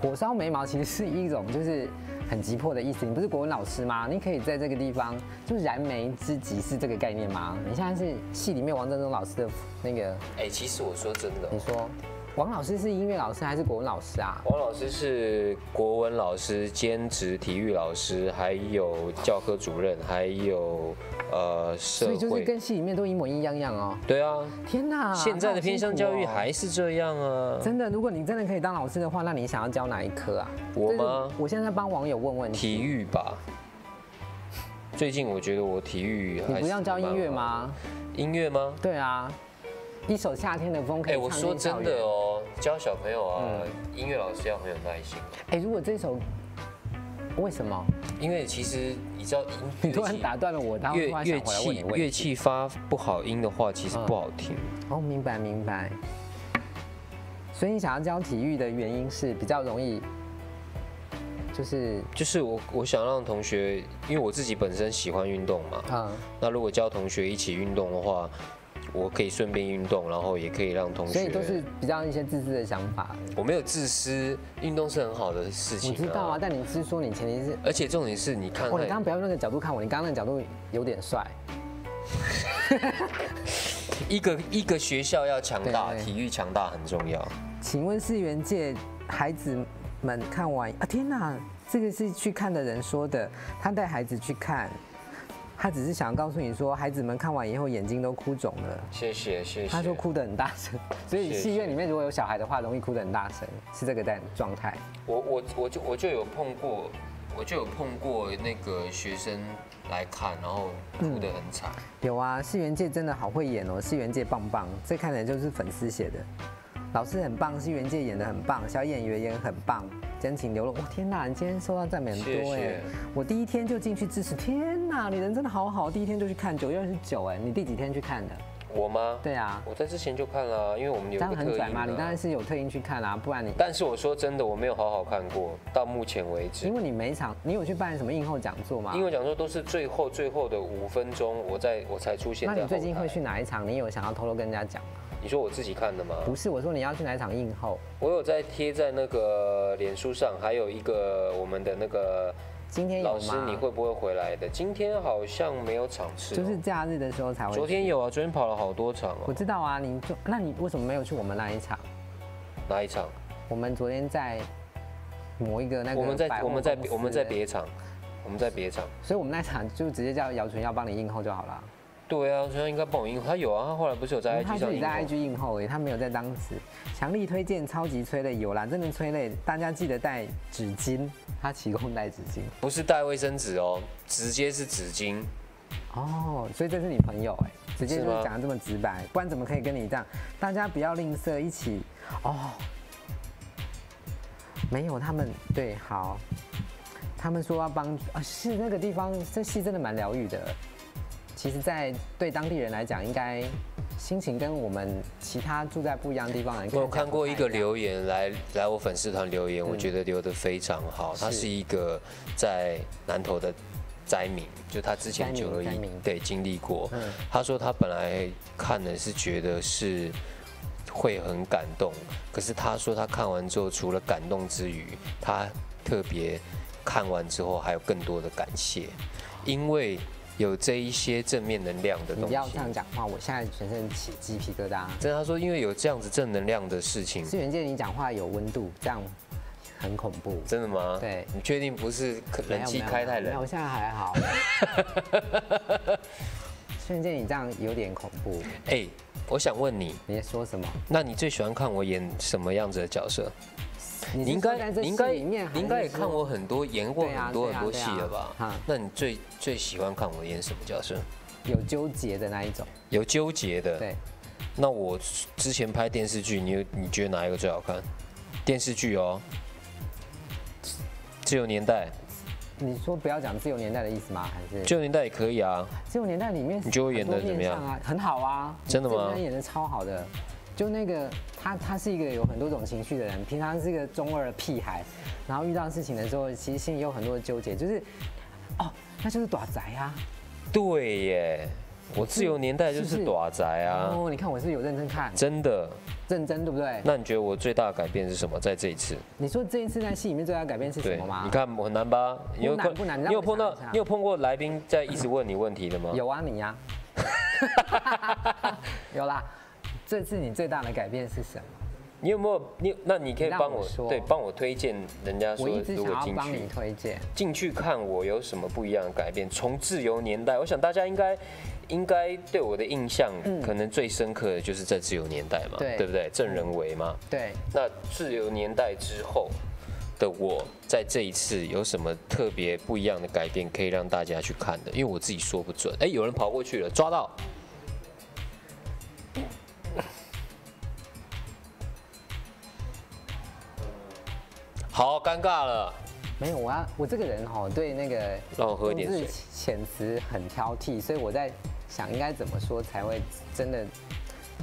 火烧眉毛其实是一种就是很急迫的意思。你不是国文老师吗？你可以在这个地方，就燃眉之急是这个概念吗？你现在是戏里面王振中老师的那个，哎，其实我说真的哦，你说王老师是音乐老师还是国文老师啊？王老师是国文老师、兼职体育老师，还有教科主任，还有呃社所以就是。跟戏里面都一模一样样哦。对啊，天哪！现在的偏向教育还是这样啊。真的，如果你真的可以当老师的话，那你想要教哪一科啊？我吗我现在在帮网友问问题。体育吧。最近我觉得我体育还是你不要教音乐吗？音乐吗？对啊，一首夏天的风可哎、以我说唱进校园。真的哦，教小朋友啊，嗯音乐老师要很有耐心，哎，如果这首为什么？因为其实你知道你突然打断了我，乐乐器乐器发不好音的话，其实不好听。哦，明白明白。所以你想要教体育的原因是比较容易，就是就是我我想让同学，因为我自己本身喜欢运动嘛，嗯，那如果教同学一起运动的话，我可以顺便运动，然后也可以让同学。所以都是比较一些自私的想法。我没有自私，运动是很好的事情、我知道啊，但你是说你前提是，而且重点是你看哦，你刚刚不要用那个角度看我，你刚刚那个角度有点帅。一个一个学校要强大，体育强大很重要。请问世园界孩子们看完啊？天哪，这个是去看的人说的，他带孩子去看，他只是想告诉你说，孩子们看完以后眼睛都哭肿了。谢谢谢谢。他说哭得很大声，所以戏院里面如果有小孩的话，容易哭得很大声，是这个在状态。我我我就我就有碰过，我就有碰过那个学生来看，然后哭得很惨。有啊，世园界真的好会演哦，世园界棒棒，这看起来就是粉丝写的。老师很棒，戏园界演得很棒，小演员也很棒，真情流露。哇，天哪，你今天收到赞美很多哎！我第一天就进去支持，天哪，你人真的好好，第一天就去看，九月二十九哎，你第几天去看的？我吗？对啊，我在之前就看了啊，因为我们有很拽吗？你当然啊。是有特意去看啊，不然你但是我说真的，我没有好好看过，到目前为止因。为你每一场你有去办什么映后讲座吗？映后讲座都是最后最后的五分钟，我在我才出现。那你最近会去哪一场？你有想要偷偷跟人家讲吗？你说我自己看的吗？不是，我说你要去哪一场映后？我有在贴在那个脸书上，还有一个我们的那个今天有老师你会不会回来的？今天好像没有场次哦、就是假日的时候才会。昨天有啊，昨天跑了好多场哦、我知道啊，你就那你为什么没有去我们那一场？哪一场？我们昨天在某一个那个我们在我们在我们在别场，我们在别场。所以我们那场就直接叫姚纯要帮你应后就好了。对啊，所以他应该帮我应，他有啊，他后来不是有在他 IG 自己在上应后 IG 映后诶，他没有在当时。强力推荐超级催泪，有啦，真的催泪，大家记得带纸巾，他提供带纸巾。不是带卫生纸哦，直接是纸巾。哦，所以这是你朋友哎，直接就讲的这么直白，不然怎么可以跟你这样？大家不要吝啬，一起哦。没有，他们对好，他们说要帮啊，是那个地方，这戏真的蛮疗愈的。其实，在对当地人来讲，应该心情跟我们其他住在不一样的地方的人，我有看过一个留言来来我粉丝团留言，嗯我觉得留得非常好。他是一个在南投的灾民，就他之前九二一对经历过。嗯。他说他本来看的是觉得是会很感动，可是他说他看完之后，除了感动之余，他特别看完之后还有更多的感谢，因为有这一些正面能量的东西你不要。这样讲话，我现在全身起鸡皮疙瘩。真的，他说因为有这样子正能量的事情，志远界，你讲话有温度，这样很恐怖。真的吗？对，你确定不是冷气开太冷没有，？我现在还好。志远界，你这样有点恐怖。哎，我想问你，你在说什么？那你最喜欢看我演什么样子的角色？你你应该你应该你应该也看我很多演过很多很多戏了吧哈？那你最最喜欢看我演什么角色？有纠结的那一种。有纠结的。对。那我之前拍电视剧，你有你觉得哪一个最好看？电视剧哦，自由年代，你说不要讲自由年代的意思吗？还是自由年代也可以啊。自由年代里面你觉得我演的怎么样啊？很好啊，真的吗演的超好的。就那个他，他是一个有很多种情绪的人，平常是一个中二的屁孩，然后遇到事情的时候，其实心里有很多的纠结，就是哦，那就是短宅啊。对耶，我自由年代就是短宅啊，哦，你看我是有认真看，真的。认真对不对？那你觉得我最大的改变是什么？在这一次？你说这一次在戏里面最大的改变是什对么吗？，你看我很难吧？你有不难不难你有碰到你有碰过来宾在一直问你问题的吗？有啊，你呀、有啦。这次你最大的改变是什么？你有没有你？那你可以帮我对帮我推荐人家说如果进去推荐。进去看我有什么不一样的改变？从自由年代，我想大家应该应该对我的印象可能最深刻的就是在自由年代嘛，对对不对？郑仁为嘛，对，那自由年代之后的我，在这一次有什么特别不一样的改变可以让大家去看的？因为我自己说不准。哎，有人跑过去了，抓到。好尴尬了，没有，我要我这个人哈，对那个让我喝一点水用字遣词很挑剔，所以我在想应该怎么说才会真的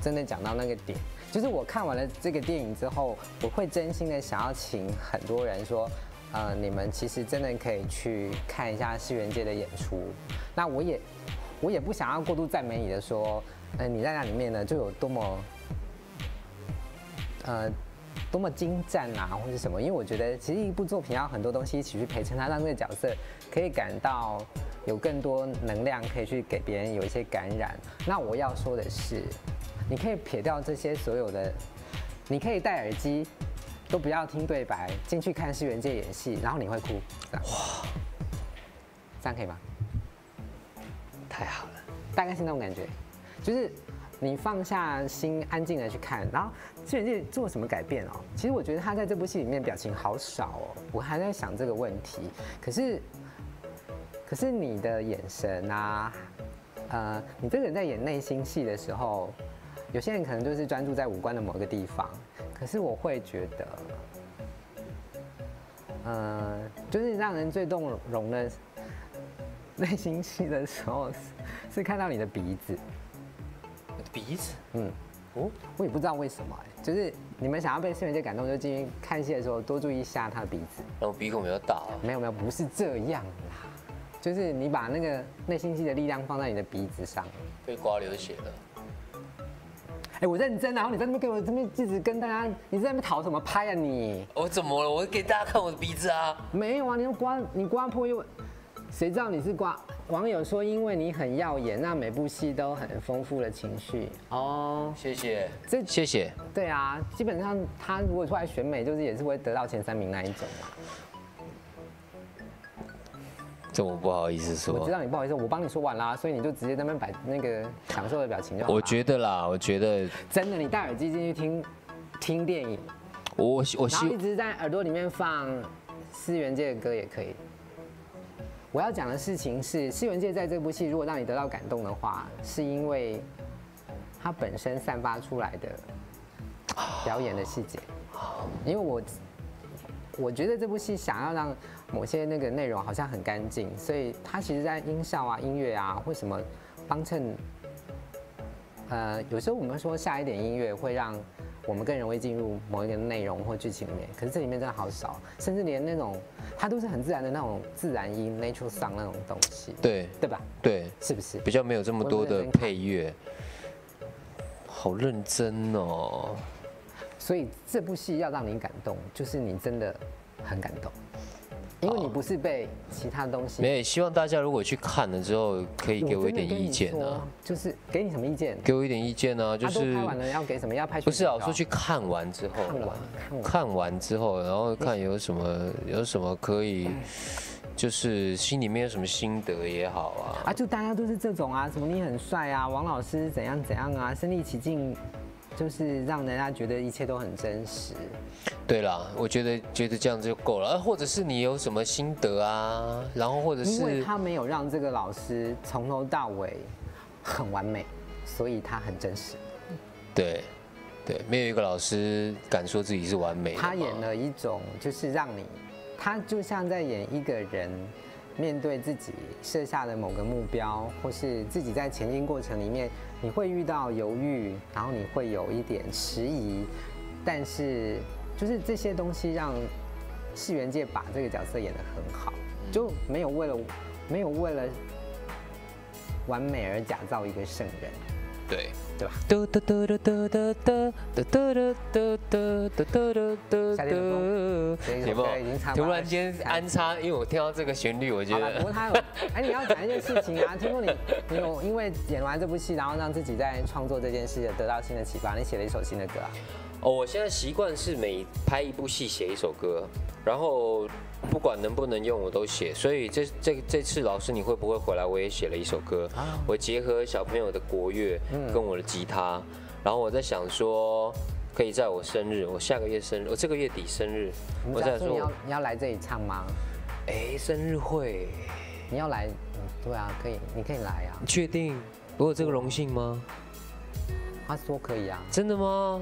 真的讲到那个点。就是我看完了这个电影之后，我会真心的想要请很多人说，呃，你们其实真的可以去看一下世园界的演出。那我也我也不想要过度赞美你的说，呃，你在那里面呢就有多么呃多么精湛啊，或是什么？因为我觉得其实一部作品要很多东西一起去陪衬它，让这个角色可以感到有更多能量，可以去给别人有一些感染。那我要说的是，你可以撇掉这些所有的，你可以戴耳机，都不要听对白，进去看世元界演戏，然后你会哭。哇，这样可以吗？太好了，大概是那种感觉，就是你放下心，安静的去看，然后世元界做什么改变哦？其实我觉得他在这部戏里面表情好少哦，我还在想这个问题。可是，可是你的眼神啊，呃，你这个人在演内心戏的时候，有些人可能就是专注在五官的某个地方，可是我会觉得，呃，就是让人最动容的内心戏的时候是，是看到你的鼻子。鼻子，嗯，哦，我也不知道为什么、哎，就是你们想要被新闻界感动，就进去看戏的时候多注意一下他的鼻子。那我鼻孔比较大啊。没有没有，不是这样啦，就是你把那个内心戏的力量放在你的鼻子上。被刮流血了。哎，我认真啊，然后你在那边给我这边一直跟大家，你在那边讨什么拍啊你？我怎么了？我给大家看我的鼻子啊。没有啊，你刮你刮破又，谁知道你是挂？网友说因为你很耀眼，让每部戏都很丰富的情绪哦。谢谢，这谢谢。对啊，基本上他如果出来选美，就是也是会得到前三名那一种嘛。这我不好意思说。我知道你不好意思，我帮你说完啦，所以你就直接在那边摆那个享受的表情就好。我觉得啦，我觉得真的，你戴耳机进去听听电影，我我一直在耳朵里面放思源界的歌也可以。我要讲的事情是，思源界在这部戏如果让你得到感动的话，是因为它本身散发出来的表演的细节。因为我我觉得这部戏想要让某些那个内容好像很干净，所以它其实在音效啊、音乐啊或什么帮衬。呃，有时候我们说下一点音乐会让我们更容易进入某一个内容或剧情里面，可是这里面真的好少，甚至连那种它都是很自然的那种自然音 natural sound 那种东西，对对吧？对，是不是？比较没有这么多的配乐，好认真哦。所以这部戏要让你感动，就是你真的很感动，因为你不是被其他东西。没有，希望大家如果去看了之后，可以给我一点意见啊。就是给你什么意见？给我一点意见啊，就是拍完了要给什么？要拍不是我说去看完之后看完，看完看完之后，然后看有什么有什么可以，就是心里面有什么心得也好啊。啊，就大家都是这种啊，什么你很帅啊，王老师怎样怎样啊，身临其境，就是让人家觉得一切都很真实。对啦，我觉得觉得这样子就够了，啊，或者是你有什么心得啊，然后或者是因为是他没有让这个老师从头到尾很完美，所以他很真实。对对，没有一个老师敢说自己是完美的。他演了一种就是让你，他就像在演一个人面对自己设下的某个目标，或是自己在前进过程里面，你会遇到犹豫，然后你会有一点迟疑，但是就是这些东西让世元界把这个角色演得很好，就没有为了没有为了完美而假造一个圣人，对。对吧？突然间安插，因为我听到这个旋律，我觉好了，不过得他有，哎，你要讲一件事情啊，听说你你有因为演完这部戏，然后让自己在创作这件事得到新的启发，你写了一首新的歌啊。哦，我现在习惯是每拍一部戏写一首歌，然后不管能不能用我都写，所以这这这次老师你会不会回来？我也写了一首歌，我结合小朋友的国乐跟我的吉他，然后我在想说，可以在我生日，我下个月生日，我这个月底生日，我在说你要，你要来这里唱吗？哎，生日会，你要来？嗯，对啊，可以，你可以来啊。你确定我有这个荣幸吗？他说可以啊。真的吗？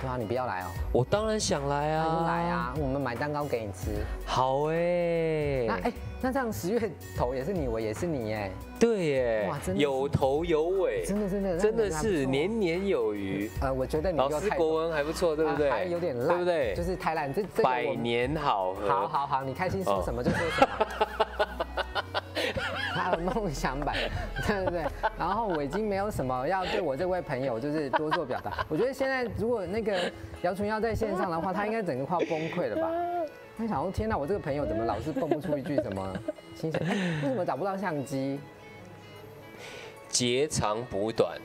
对啊，你不要来哦。我当然想来啊，来啊，我们买蛋糕给你吃。好哎、那哎，那这样十月头也是你，我也是你哎。对耶，哇真的有头有尾，真的真的真的是年年有余。呃，我觉得你老师国文还不错，对不对？啊还有点烂，对不对？就是太烂，这这个百年好合。好好好，你开心说什么就说什么。梦想版，对对对。然后我已经没有什么要对我这位朋友就是多做表达。我觉得现在如果那个姚纯耀在线上的话，他应该整个快崩溃了吧？他想说天哪，我这个朋友怎么老是蹦不出一句什么心想？为什么找不到相机？截长补短。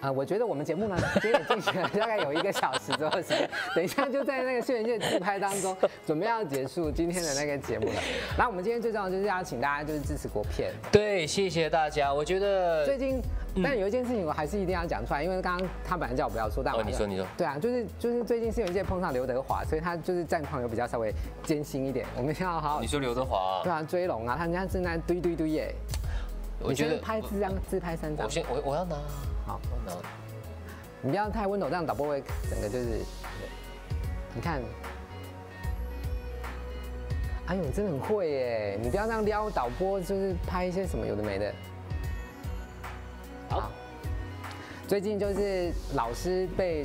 啊、我觉得我们节目呢，今天也进行了大概有一个小时左右时间，等一下就在那个炫界自拍当中，准备要结束今天的那个节目了。那我们今天最重要的就是要请大家就是支持国片。对，谢谢大家。我觉得最近，但有一件事情我还是一定要讲出来，因为刚刚他本来叫我不要说，但我哦，你说你说。对啊，就是就是最近新闻界碰上刘德华，所以他就是战况有比较稍微艰辛一点，我们要好好你说刘德华对啊追龙啊，他人家正在堆堆堆耶。我觉得拍四张自拍三张，我先我我要拿，好，温柔。你不要太温柔，这样导播会整个就是，你看，哎呦，你真的很会耶！你不要这样撩导播，就是拍一些什么有的没的。好，最近就是老师被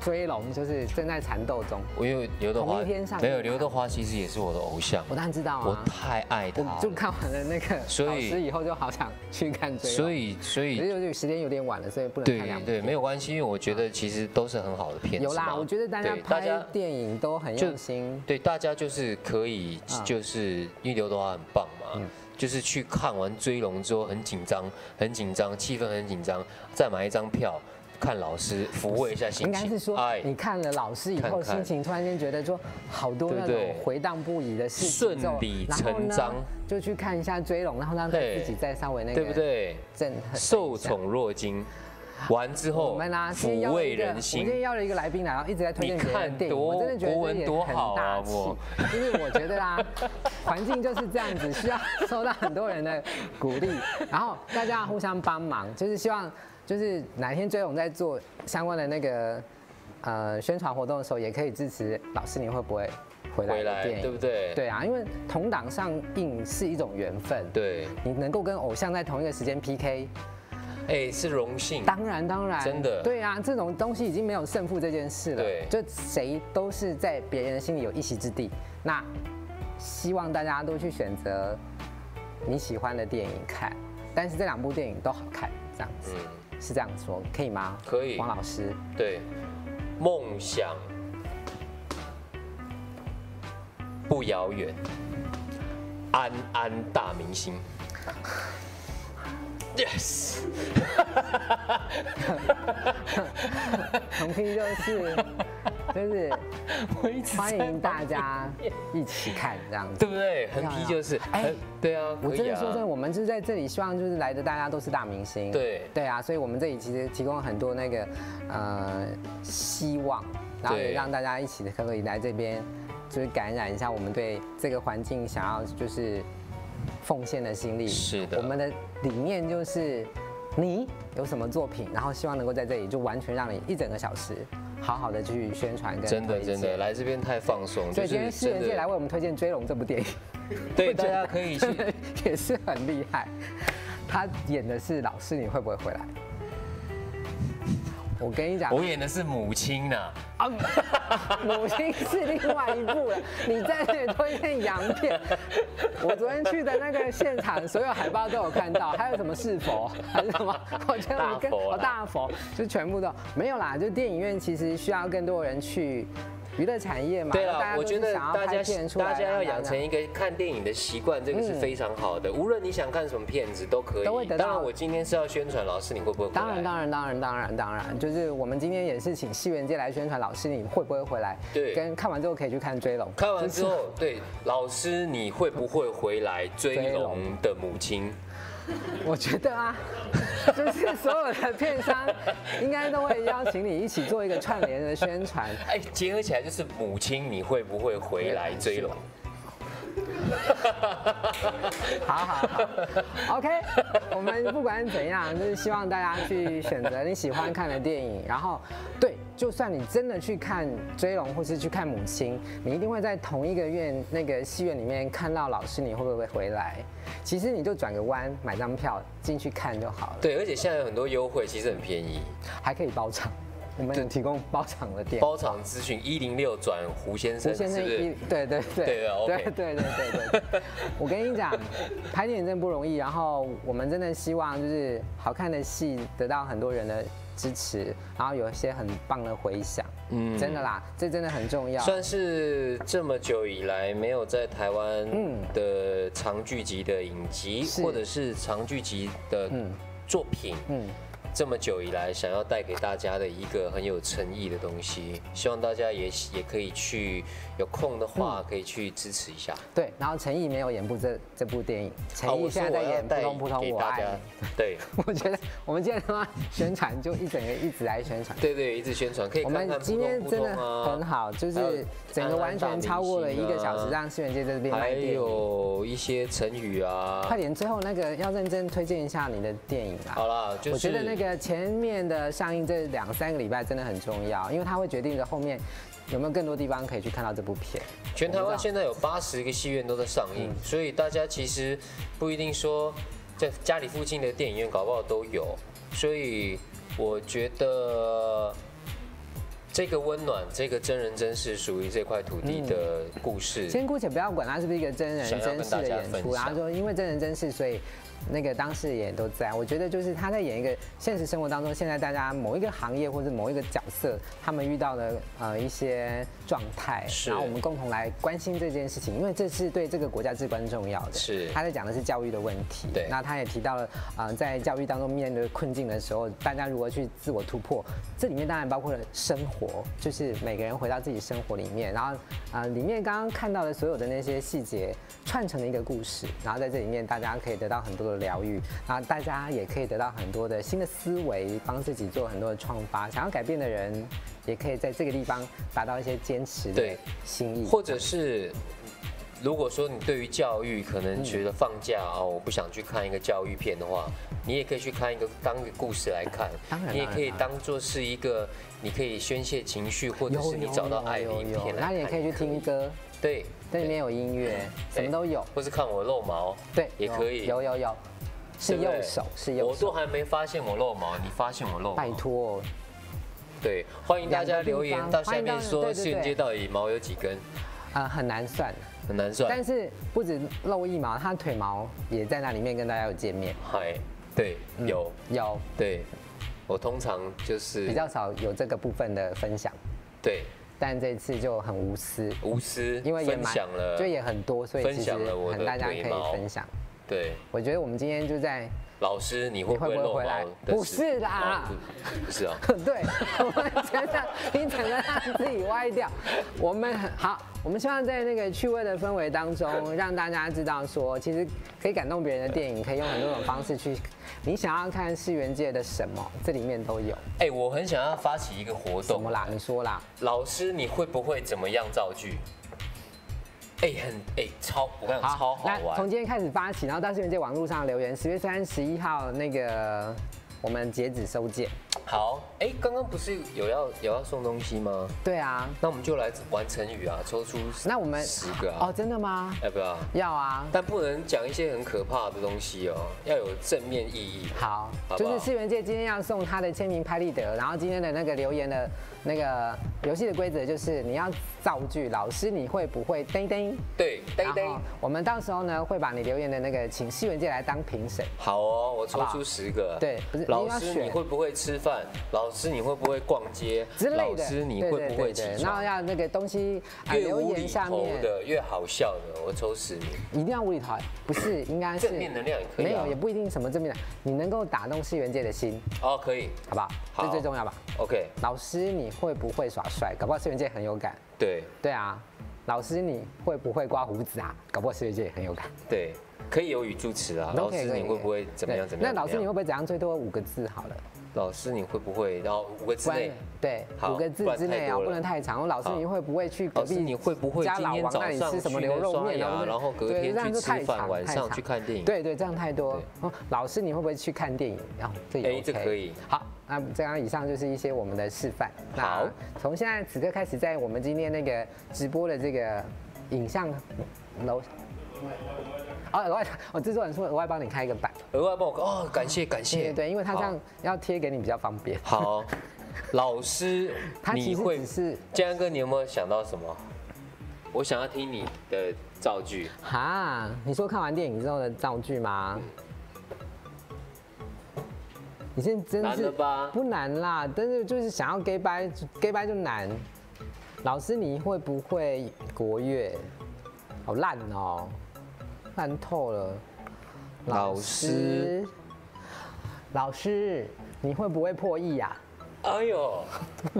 追龙就是正在缠斗中。我因为刘德华没有刘德华其实也是我的偶像，我当然知道啊我太爱他就看完了那个所以老师以后就好想去看追龙。所以所以时间有点晚了，所以不能对看两部。对没有关系，因为我觉得其实都是很好的片子有啦，我觉得大家拍电影都很用心。对，大家就是可以，啊就是因为刘德华很棒嘛，就是去看完《追龙》之后很紧张，很紧张，气氛很紧张，再买一张票看老师，抚慰一下心情。应该是说哎，你看了老师以后，心情突然间觉得说好多那种回荡不已的事情顺理成章。就去看一下追龙，然后让自己再稍微那个对不对？震撼受宠若惊，完之后我们啊，抚慰人心。我今。天邀了一个来宾来，然后一直在推荐你别人的看电影，我多真的觉得国文这也很多好啊大气。我，因为我觉得啦，环境就是这样子，需要受到很多人的鼓励，然后大家互相帮忙，就是希望就是哪天追龙在做相关的那个呃宣传活动的时候，也可以支持老师，你会不会回来？对不对？对啊，因为同档上映是一种缘分，对，你能够跟偶像在同一个时间 PK，哎，是荣幸。当然，当然，真的对啊，这种东西已经没有胜负这件事了。对就谁都是在别人心里有一席之地。那希望大家都去选择你喜欢的电影看，但是这两部电影都好看，这样子、嗯，是这样说，可以吗？可以。王老师，对，梦想。不遥远，安安大明星。Yes，横批就是就是 欢迎大家一起看这样子，对不对？横批就是，哎对啊，我真的说真的，我们就是在这里，希望就是来的大家都是大明星。对对啊，所以我们这里其实提供了很多那个呃希望，然后也让大家一起可以来这边，就是感染一下我们对这个环境想要就是奉献的心力。是的我们的理念就是你有什么作品，然后希望能够在这里就完全让你一整个小时好好的去宣传跟真的真的来这边太放松，所以今天就是世人界来。为我们推荐《追龙》这部电影。对，大家可以去。也是很厉害。他演的是老师，你会不会回来？我跟你讲，我演的是母亲呢、啊，母亲是另外一部了。你在那里推荐洋片，我昨天去的那个现场，所有海报都有看到，还有什么是佛还是什么？我觉得我跟大佛哦大佛就全部都没有啦。就电影院其实需要更多人去娱乐产业嘛，对啊，我觉得大家大家要养成一个看电影的习惯，这个是嗯非常好的。无论你想看什么片子都可以。都会得到当然，我今天是要宣传老师，你会不会回来？当然，当然，当然，当然，当然，就是我们今天也是请戏园界来宣传老师，你会不会回来？对跟看完之后可以去看《追龙》。看完之后，对老师，你会不会回来追龙的母亲？我觉得啊，就是所有的片商应该都会邀请你一起做一个串联的宣传。哎，结合起来就是母亲，你会不会回来追龙？好好好，OK，我们不管怎样，就是希望大家去选择你喜欢看的电影，然后对，就算你真的去看《追龙》或是去看《母亲》，你一定会在同一个院那个戏院里面看到老师，你会不会回来？其实你就转个弯，买张票进去看就好了，对，而且现在有很多优惠，其实很便宜。还可以包场，我们有提供包场的店。包场咨询一零六转胡先生，胡先生一？对对对。对对对 对对 我跟你讲，拍电影真的不容易，然后我们真的希望就是好看的戏得到很多人的支持，然后有一些很棒的回响，嗯。真的啦，这真的很重要。算是这么久以来没有在台湾嗯。的长剧集的影集，是。或者是长剧集的嗯。作品，嗯，这么久以来想要带给大家的一个很有诚意的东西，希望大家也也可以去有空的话可以去支持一下。对，然后陈毅没有演部这这部电影，陈毅啊我现在在演《扑说我要带通扑通我爱。对 我觉得我们今天他妈宣传就一整个一直来宣传。对对，一直宣传，可以我们今天真的很好，就是整个完全超过了一个小时，让西园界在这边还。有一些成语啊。快点，最后那个要认真推荐一下你的电影啊！好啦，就是我觉得那个前面的上映这两三个礼拜真的很重要，因为它会决定着后面有没有更多地方可以去看到这部片。全台湾现在有八十个戏院都在上映，所以大家其实不一定说在家里附近的电影院搞不好都有，所以我觉得这个温暖，这个真人真事，属于这块土地的故事。先姑且不要管它是不是一个真人真事的演出，然后说因为真人真事，所以那个当事人都在。我觉得就是他在演一个现实生活当中，现在大家某一个行业或者某一个角色，他们遇到的呃一些状态，是然后我们共同来关心这件事情，因为这是对这个国家至关重要的。是他在讲的是教育的问题。对那他也提到了啊、呃在教育当中面对困境的时候，大家如何去自我突破。这里面当然包括了生活，就是每个人回到自己生活里面，然后啊、呃里面刚刚看到的所有的那些细节串成了一个故事，然后在这里面大家可以得到很多的疗愈，啊大家也可以得到很多的新的思维，帮自己做很多的创发。想要改变的人，也可以在这个地方达到一些坚持的对。心意，或者是，如果说你对于教育可能觉得放假哦，我不想去看一个教育片的话，你也可以去看一个当一个故事来看。当然，你也可以当做是一个你可以宣泄情绪，或者是你找到爱的影片来那你也可以去听歌，对，这里面有音乐，什么都有，或是看我露毛，对，也可以，有有有，是右手，是右手，我都还没发现我露毛，你发现我露毛，拜托，对，欢迎大家留言到下面说对对对。世园街到底毛有几根，啊，很难算，很难算，但是不止露一毛，他腿毛也在那里面跟大家有见面，嗨，对，有。有，对，我通常就是比较少有这个部分的分享，对，但这次就很无私，无私，因为也蛮就也很多，所以分其实很大家可以分享。对，我觉得我们今天就在老师你会不会回来？不是啦是啊，对，我们觉得 你整个让自己歪掉。我们好，我们希望在那个趣味的氛围当中，让大家知道说，其实可以感动别人的电影，可以用很多种方式去。你想要看世园界的什么，这里面都有。哎，我很想要发起一个活动，什么啦？你说啦。老师你会不会怎么样造句？哎，很哎超，我跟你讲超好那从，今天开始发起，然后到世园界网络上留言，十月三十一号那个我们截止收件。好，哎，刚刚不是有要有要送东西吗？对啊，那我们就来玩成语啊，抽出那我们十个啊哦，，真的吗？要不要？要啊。但不能讲一些很可怕的东西哦，要有正面意义。好，就是世园界今天要送他的签名拍立得，然后今天的那个留言的那个游戏的规则就是你要造句，老师你会不会叮叮？对，叮叮。我们到时候呢会把你留言的那个请西文界来当评审。好哦，我抽出十个。对不是老师你会不会吃饭？老师你会不会逛街？之类的，老师你会不会起对对对然后？要那个东西啊越留无厘言下头面的越好笑的，我抽十名。一定要无厘头，不是应该是正面能量也可以啊没有也不一定什么正面的，你能够打动西元界的心，哦，可以好不好？好这最重要吧。，OK，老师你会不会耍帅？搞不好世园界很有感。对对啊，老师你会不会刮胡子啊？搞不好世界界也很有感。对，可以有语助词啊。都老师你会不会怎么样怎么样？那老师你会不会怎样？最多五个字好了，老师你会不会？然后五个之不然内。对五个字之内哦，太多了不能太长。老师你会不会去隔壁你会不会家老今天早王那里上吃什么牛肉刷面啊然后隔对天去吃饭晚上去看电影对对，这样太多。哦，老师你会不会去看电影？然后这也可以好，那这样以上就是一些我们的示范。好，从现在此刻开始，在我们今天那个直播的这个影像楼。哦，额外，我 制作人说额外帮你开一个版，额外帮我哦，感谢感谢。对因为他这样要贴给你比较方便。好，老师，他其实你会只是建安哥，你有没有想到什么？我想要听你的造句。哈，你说看完电影之后的造句吗？你现在真是不难啦，但是就是想要 gay 掰 gay 掰就难。老师，你会不会国乐？好烂哦，烂透了。老师，老师，你会不会破亿啊？哎呦，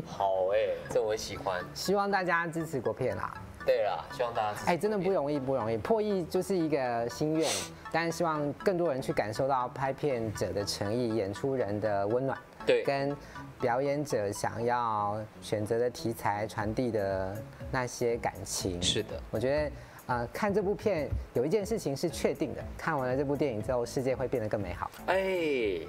好哎，这我喜欢。希望大家支持国片啦。对啦，希望大家支持哎，真的不容易，不容易。破亿就是一个心愿，但是希望更多人去感受到拍片者的诚意，演出人的温暖，对跟表演者想要选择的题材传递的那些感情。是的，我觉得。呃，看这部片有一件事情是确定的，看完了这部电影之后，世界会变得更美好，哎，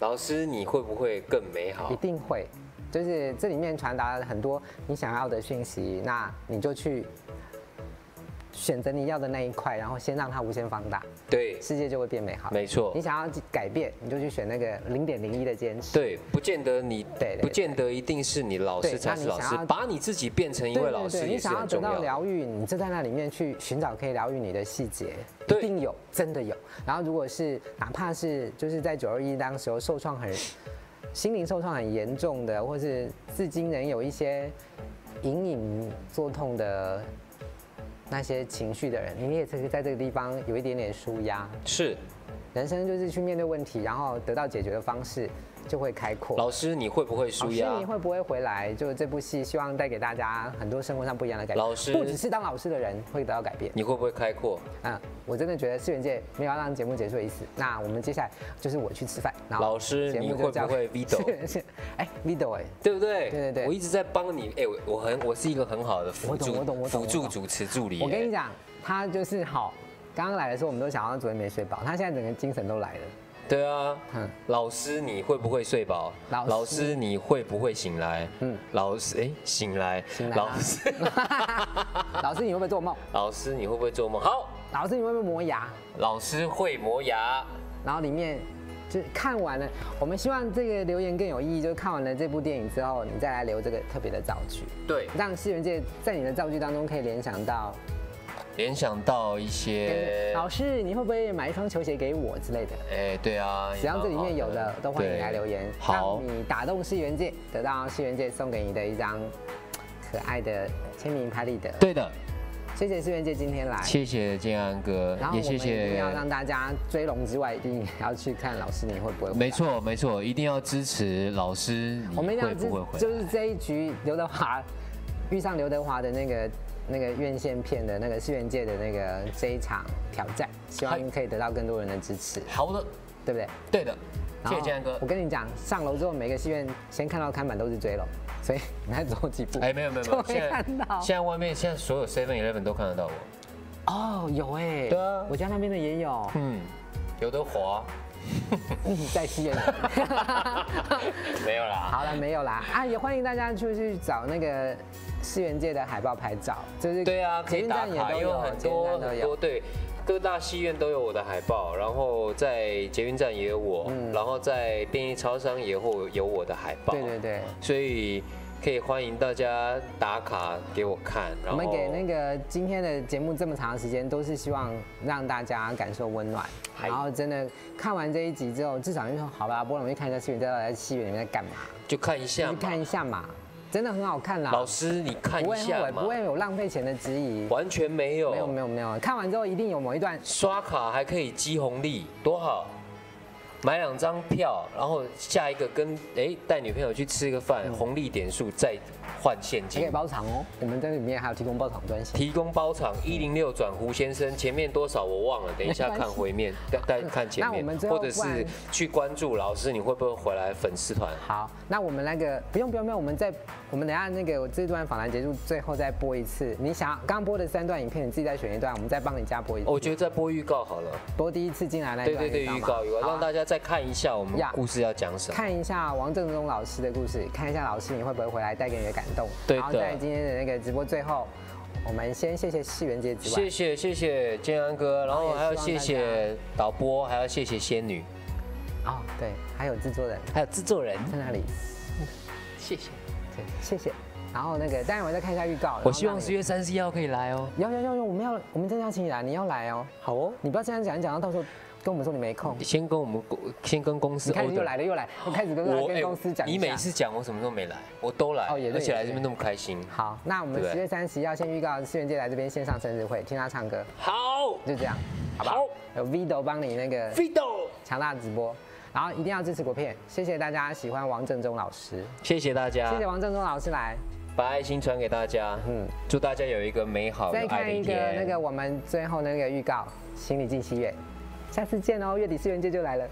老师，你会不会更美好一？定会。就是这里面传达了很多你想要的讯息，那你就去选择你要的那一块，然后先让它无限放大，对，世界就会变美好。没错你想要改变，你就去选那个零点零一的坚持。对，不见得你对对不见得一定是你老师对才是老师把你自己变成一位老师你想要得到。疗愈，你就在那里面去寻找可以疗愈你的细节，一对定有，真的有。然后如果是哪怕是就是在九二一当时候受创很心灵受创很严重的，或是至今仍有一些隐隐作痛的那些情绪的人，你也可以在这个地方有一点点舒压。是，人生就是去面对问题，然后得到解决的方式就会开阔。老师你会不会输呀老师你？会不会回来？就这部戏，希望带给大家很多生活上不一样的改变。老师不只是当老师的人会得到改变。你会不会开阔？嗯，我真的觉得世元界没有要让节目结束的意思。那我们接下来就是我去吃饭，然后老师节目你会不会 界哎，video 哎，对不对？对对对我一直在帮你，哎，我我很我是一个很好的辅我懂助我懂我懂辅助主持助理。哎我跟你讲，他就是好。刚刚来的时候，我们都想要昨天没睡饱，他现在整个精神都来了。对啊，嗯老师你会不会睡饱？老师老师你会不会醒来？嗯嗯，老师哎醒来，醒来啦老师 老师，你会不会做梦？老师你会不会做梦？好，老师，你会不会磨牙？老师会磨牙。然后里面就看完了，我们希望这个留言更有意义，就是看完了这部电影之后，你再来留这个特别的造句，对，让世元界在你的造句当中可以联想到，联想到一些老师你会不会买一双球鞋给我之类的？哎，对啊，只要这里面有的都欢迎对来留言，好让你打动世元界，得到世元界送给你的一张可爱的签名拍立得。对的，谢谢世元界今天来，谢谢建安哥也谢我们一定要让大家追龙之外，一定要去看老师你会不会回没错没错，一定要支持老师，你我们一定要知会不会回？就是这一局刘德华遇上刘德华的那个那个院线片的那个世元界的那个这一场挑战，希望可以得到更多人的支持，好的，对不对？对的，谢谢建安哥我。跟你讲，上楼之后每个戏院先看到看板都是追龙，所以你再走几步，哎，没有没有没有，看到。现在外面现在所有 Seven Eleven 都看得到我。哦，有哎，对啊我家那边的也有，嗯，刘德华 嗯，在戏院里。没有啦。好了，没有啦啊，也欢迎大家出去找那个世园界的海报拍照，就是对啊，可捷运以打卡，站也都有，因为很多很多。对。各大戏院都有我的海报，然后在捷运站也有我，嗯然后在便利超商也会有我的海报。对对对，所以可以欢迎大家打卡给我看。我们给那个今天的节目这么长的时间，都是希望让大家感受温暖。然后真的看完这一集之后，至少就说好吧，不然我们去看一下戏园知道在戏园里面在干嘛，就看一下嘛。去看一下嘛，真的很好看啦。老师，你看一下嘛不。会有浪费钱的质疑。完全没有。没有没有没有，看完之后一定有某一段刷卡还可以积红利，多好！买两张票，然后下一个跟哎带女朋友去吃个饭，红利点数再换现金可以金。包场哦。我们在里面还有提供包场专线。提供包场一零六转胡先生，前面多少我忘了，等一下看回面，再再看前面 或者是去关注老师，你会不会回来粉丝团？好，那我们那个不用不用不用，我们再我们等一下那个我这段访谈结束，最后再播一次。你想刚刚播的三段影片，你自己再选一段，我们再帮你加播一次。我觉得再播预告好了。播第一次进来那一段对对对，预告预告，好啊让大家再看一下我们呀故事要讲什么。看一下王正中老师的故事，看一下老师你会不会回来带给你的感动。对的然后在今天的那个直播最后，我们先谢谢世元姐之外，谢谢谢谢建安哥，然后还要谢谢导播，还要谢谢仙女，哦对，还有制作人还有制作人，在那里？谢谢。对，谢谢。然后那个，当然我再看一下预告。我希望十月三十一号可以来哦。要要要要，我们要我们真的要请你来，你要来哦。好哦，你不要这样讲，讲到到时候跟我们说你没空。先跟我们公先跟公司你看 order 又来了又来，又开始跟我跟公司讲。你每次讲我什么时候没来，我都来，哦也对而且来这边那么开心。好，那我们十月三十要先预告世元界来这边线上生日会，听他唱歌，好，就这样，好吧好？有 Vido 帮你那个 Vido 强大直播，然后一定要支持国片，谢谢大家喜欢王正中老师，谢谢大家。谢谢，王正中老师来，把爱心传给大家。嗯，祝大家有一个美好的一看一个那天。个我们最后那个预告，心理进戏院，下次见哦，月底四元节就来了。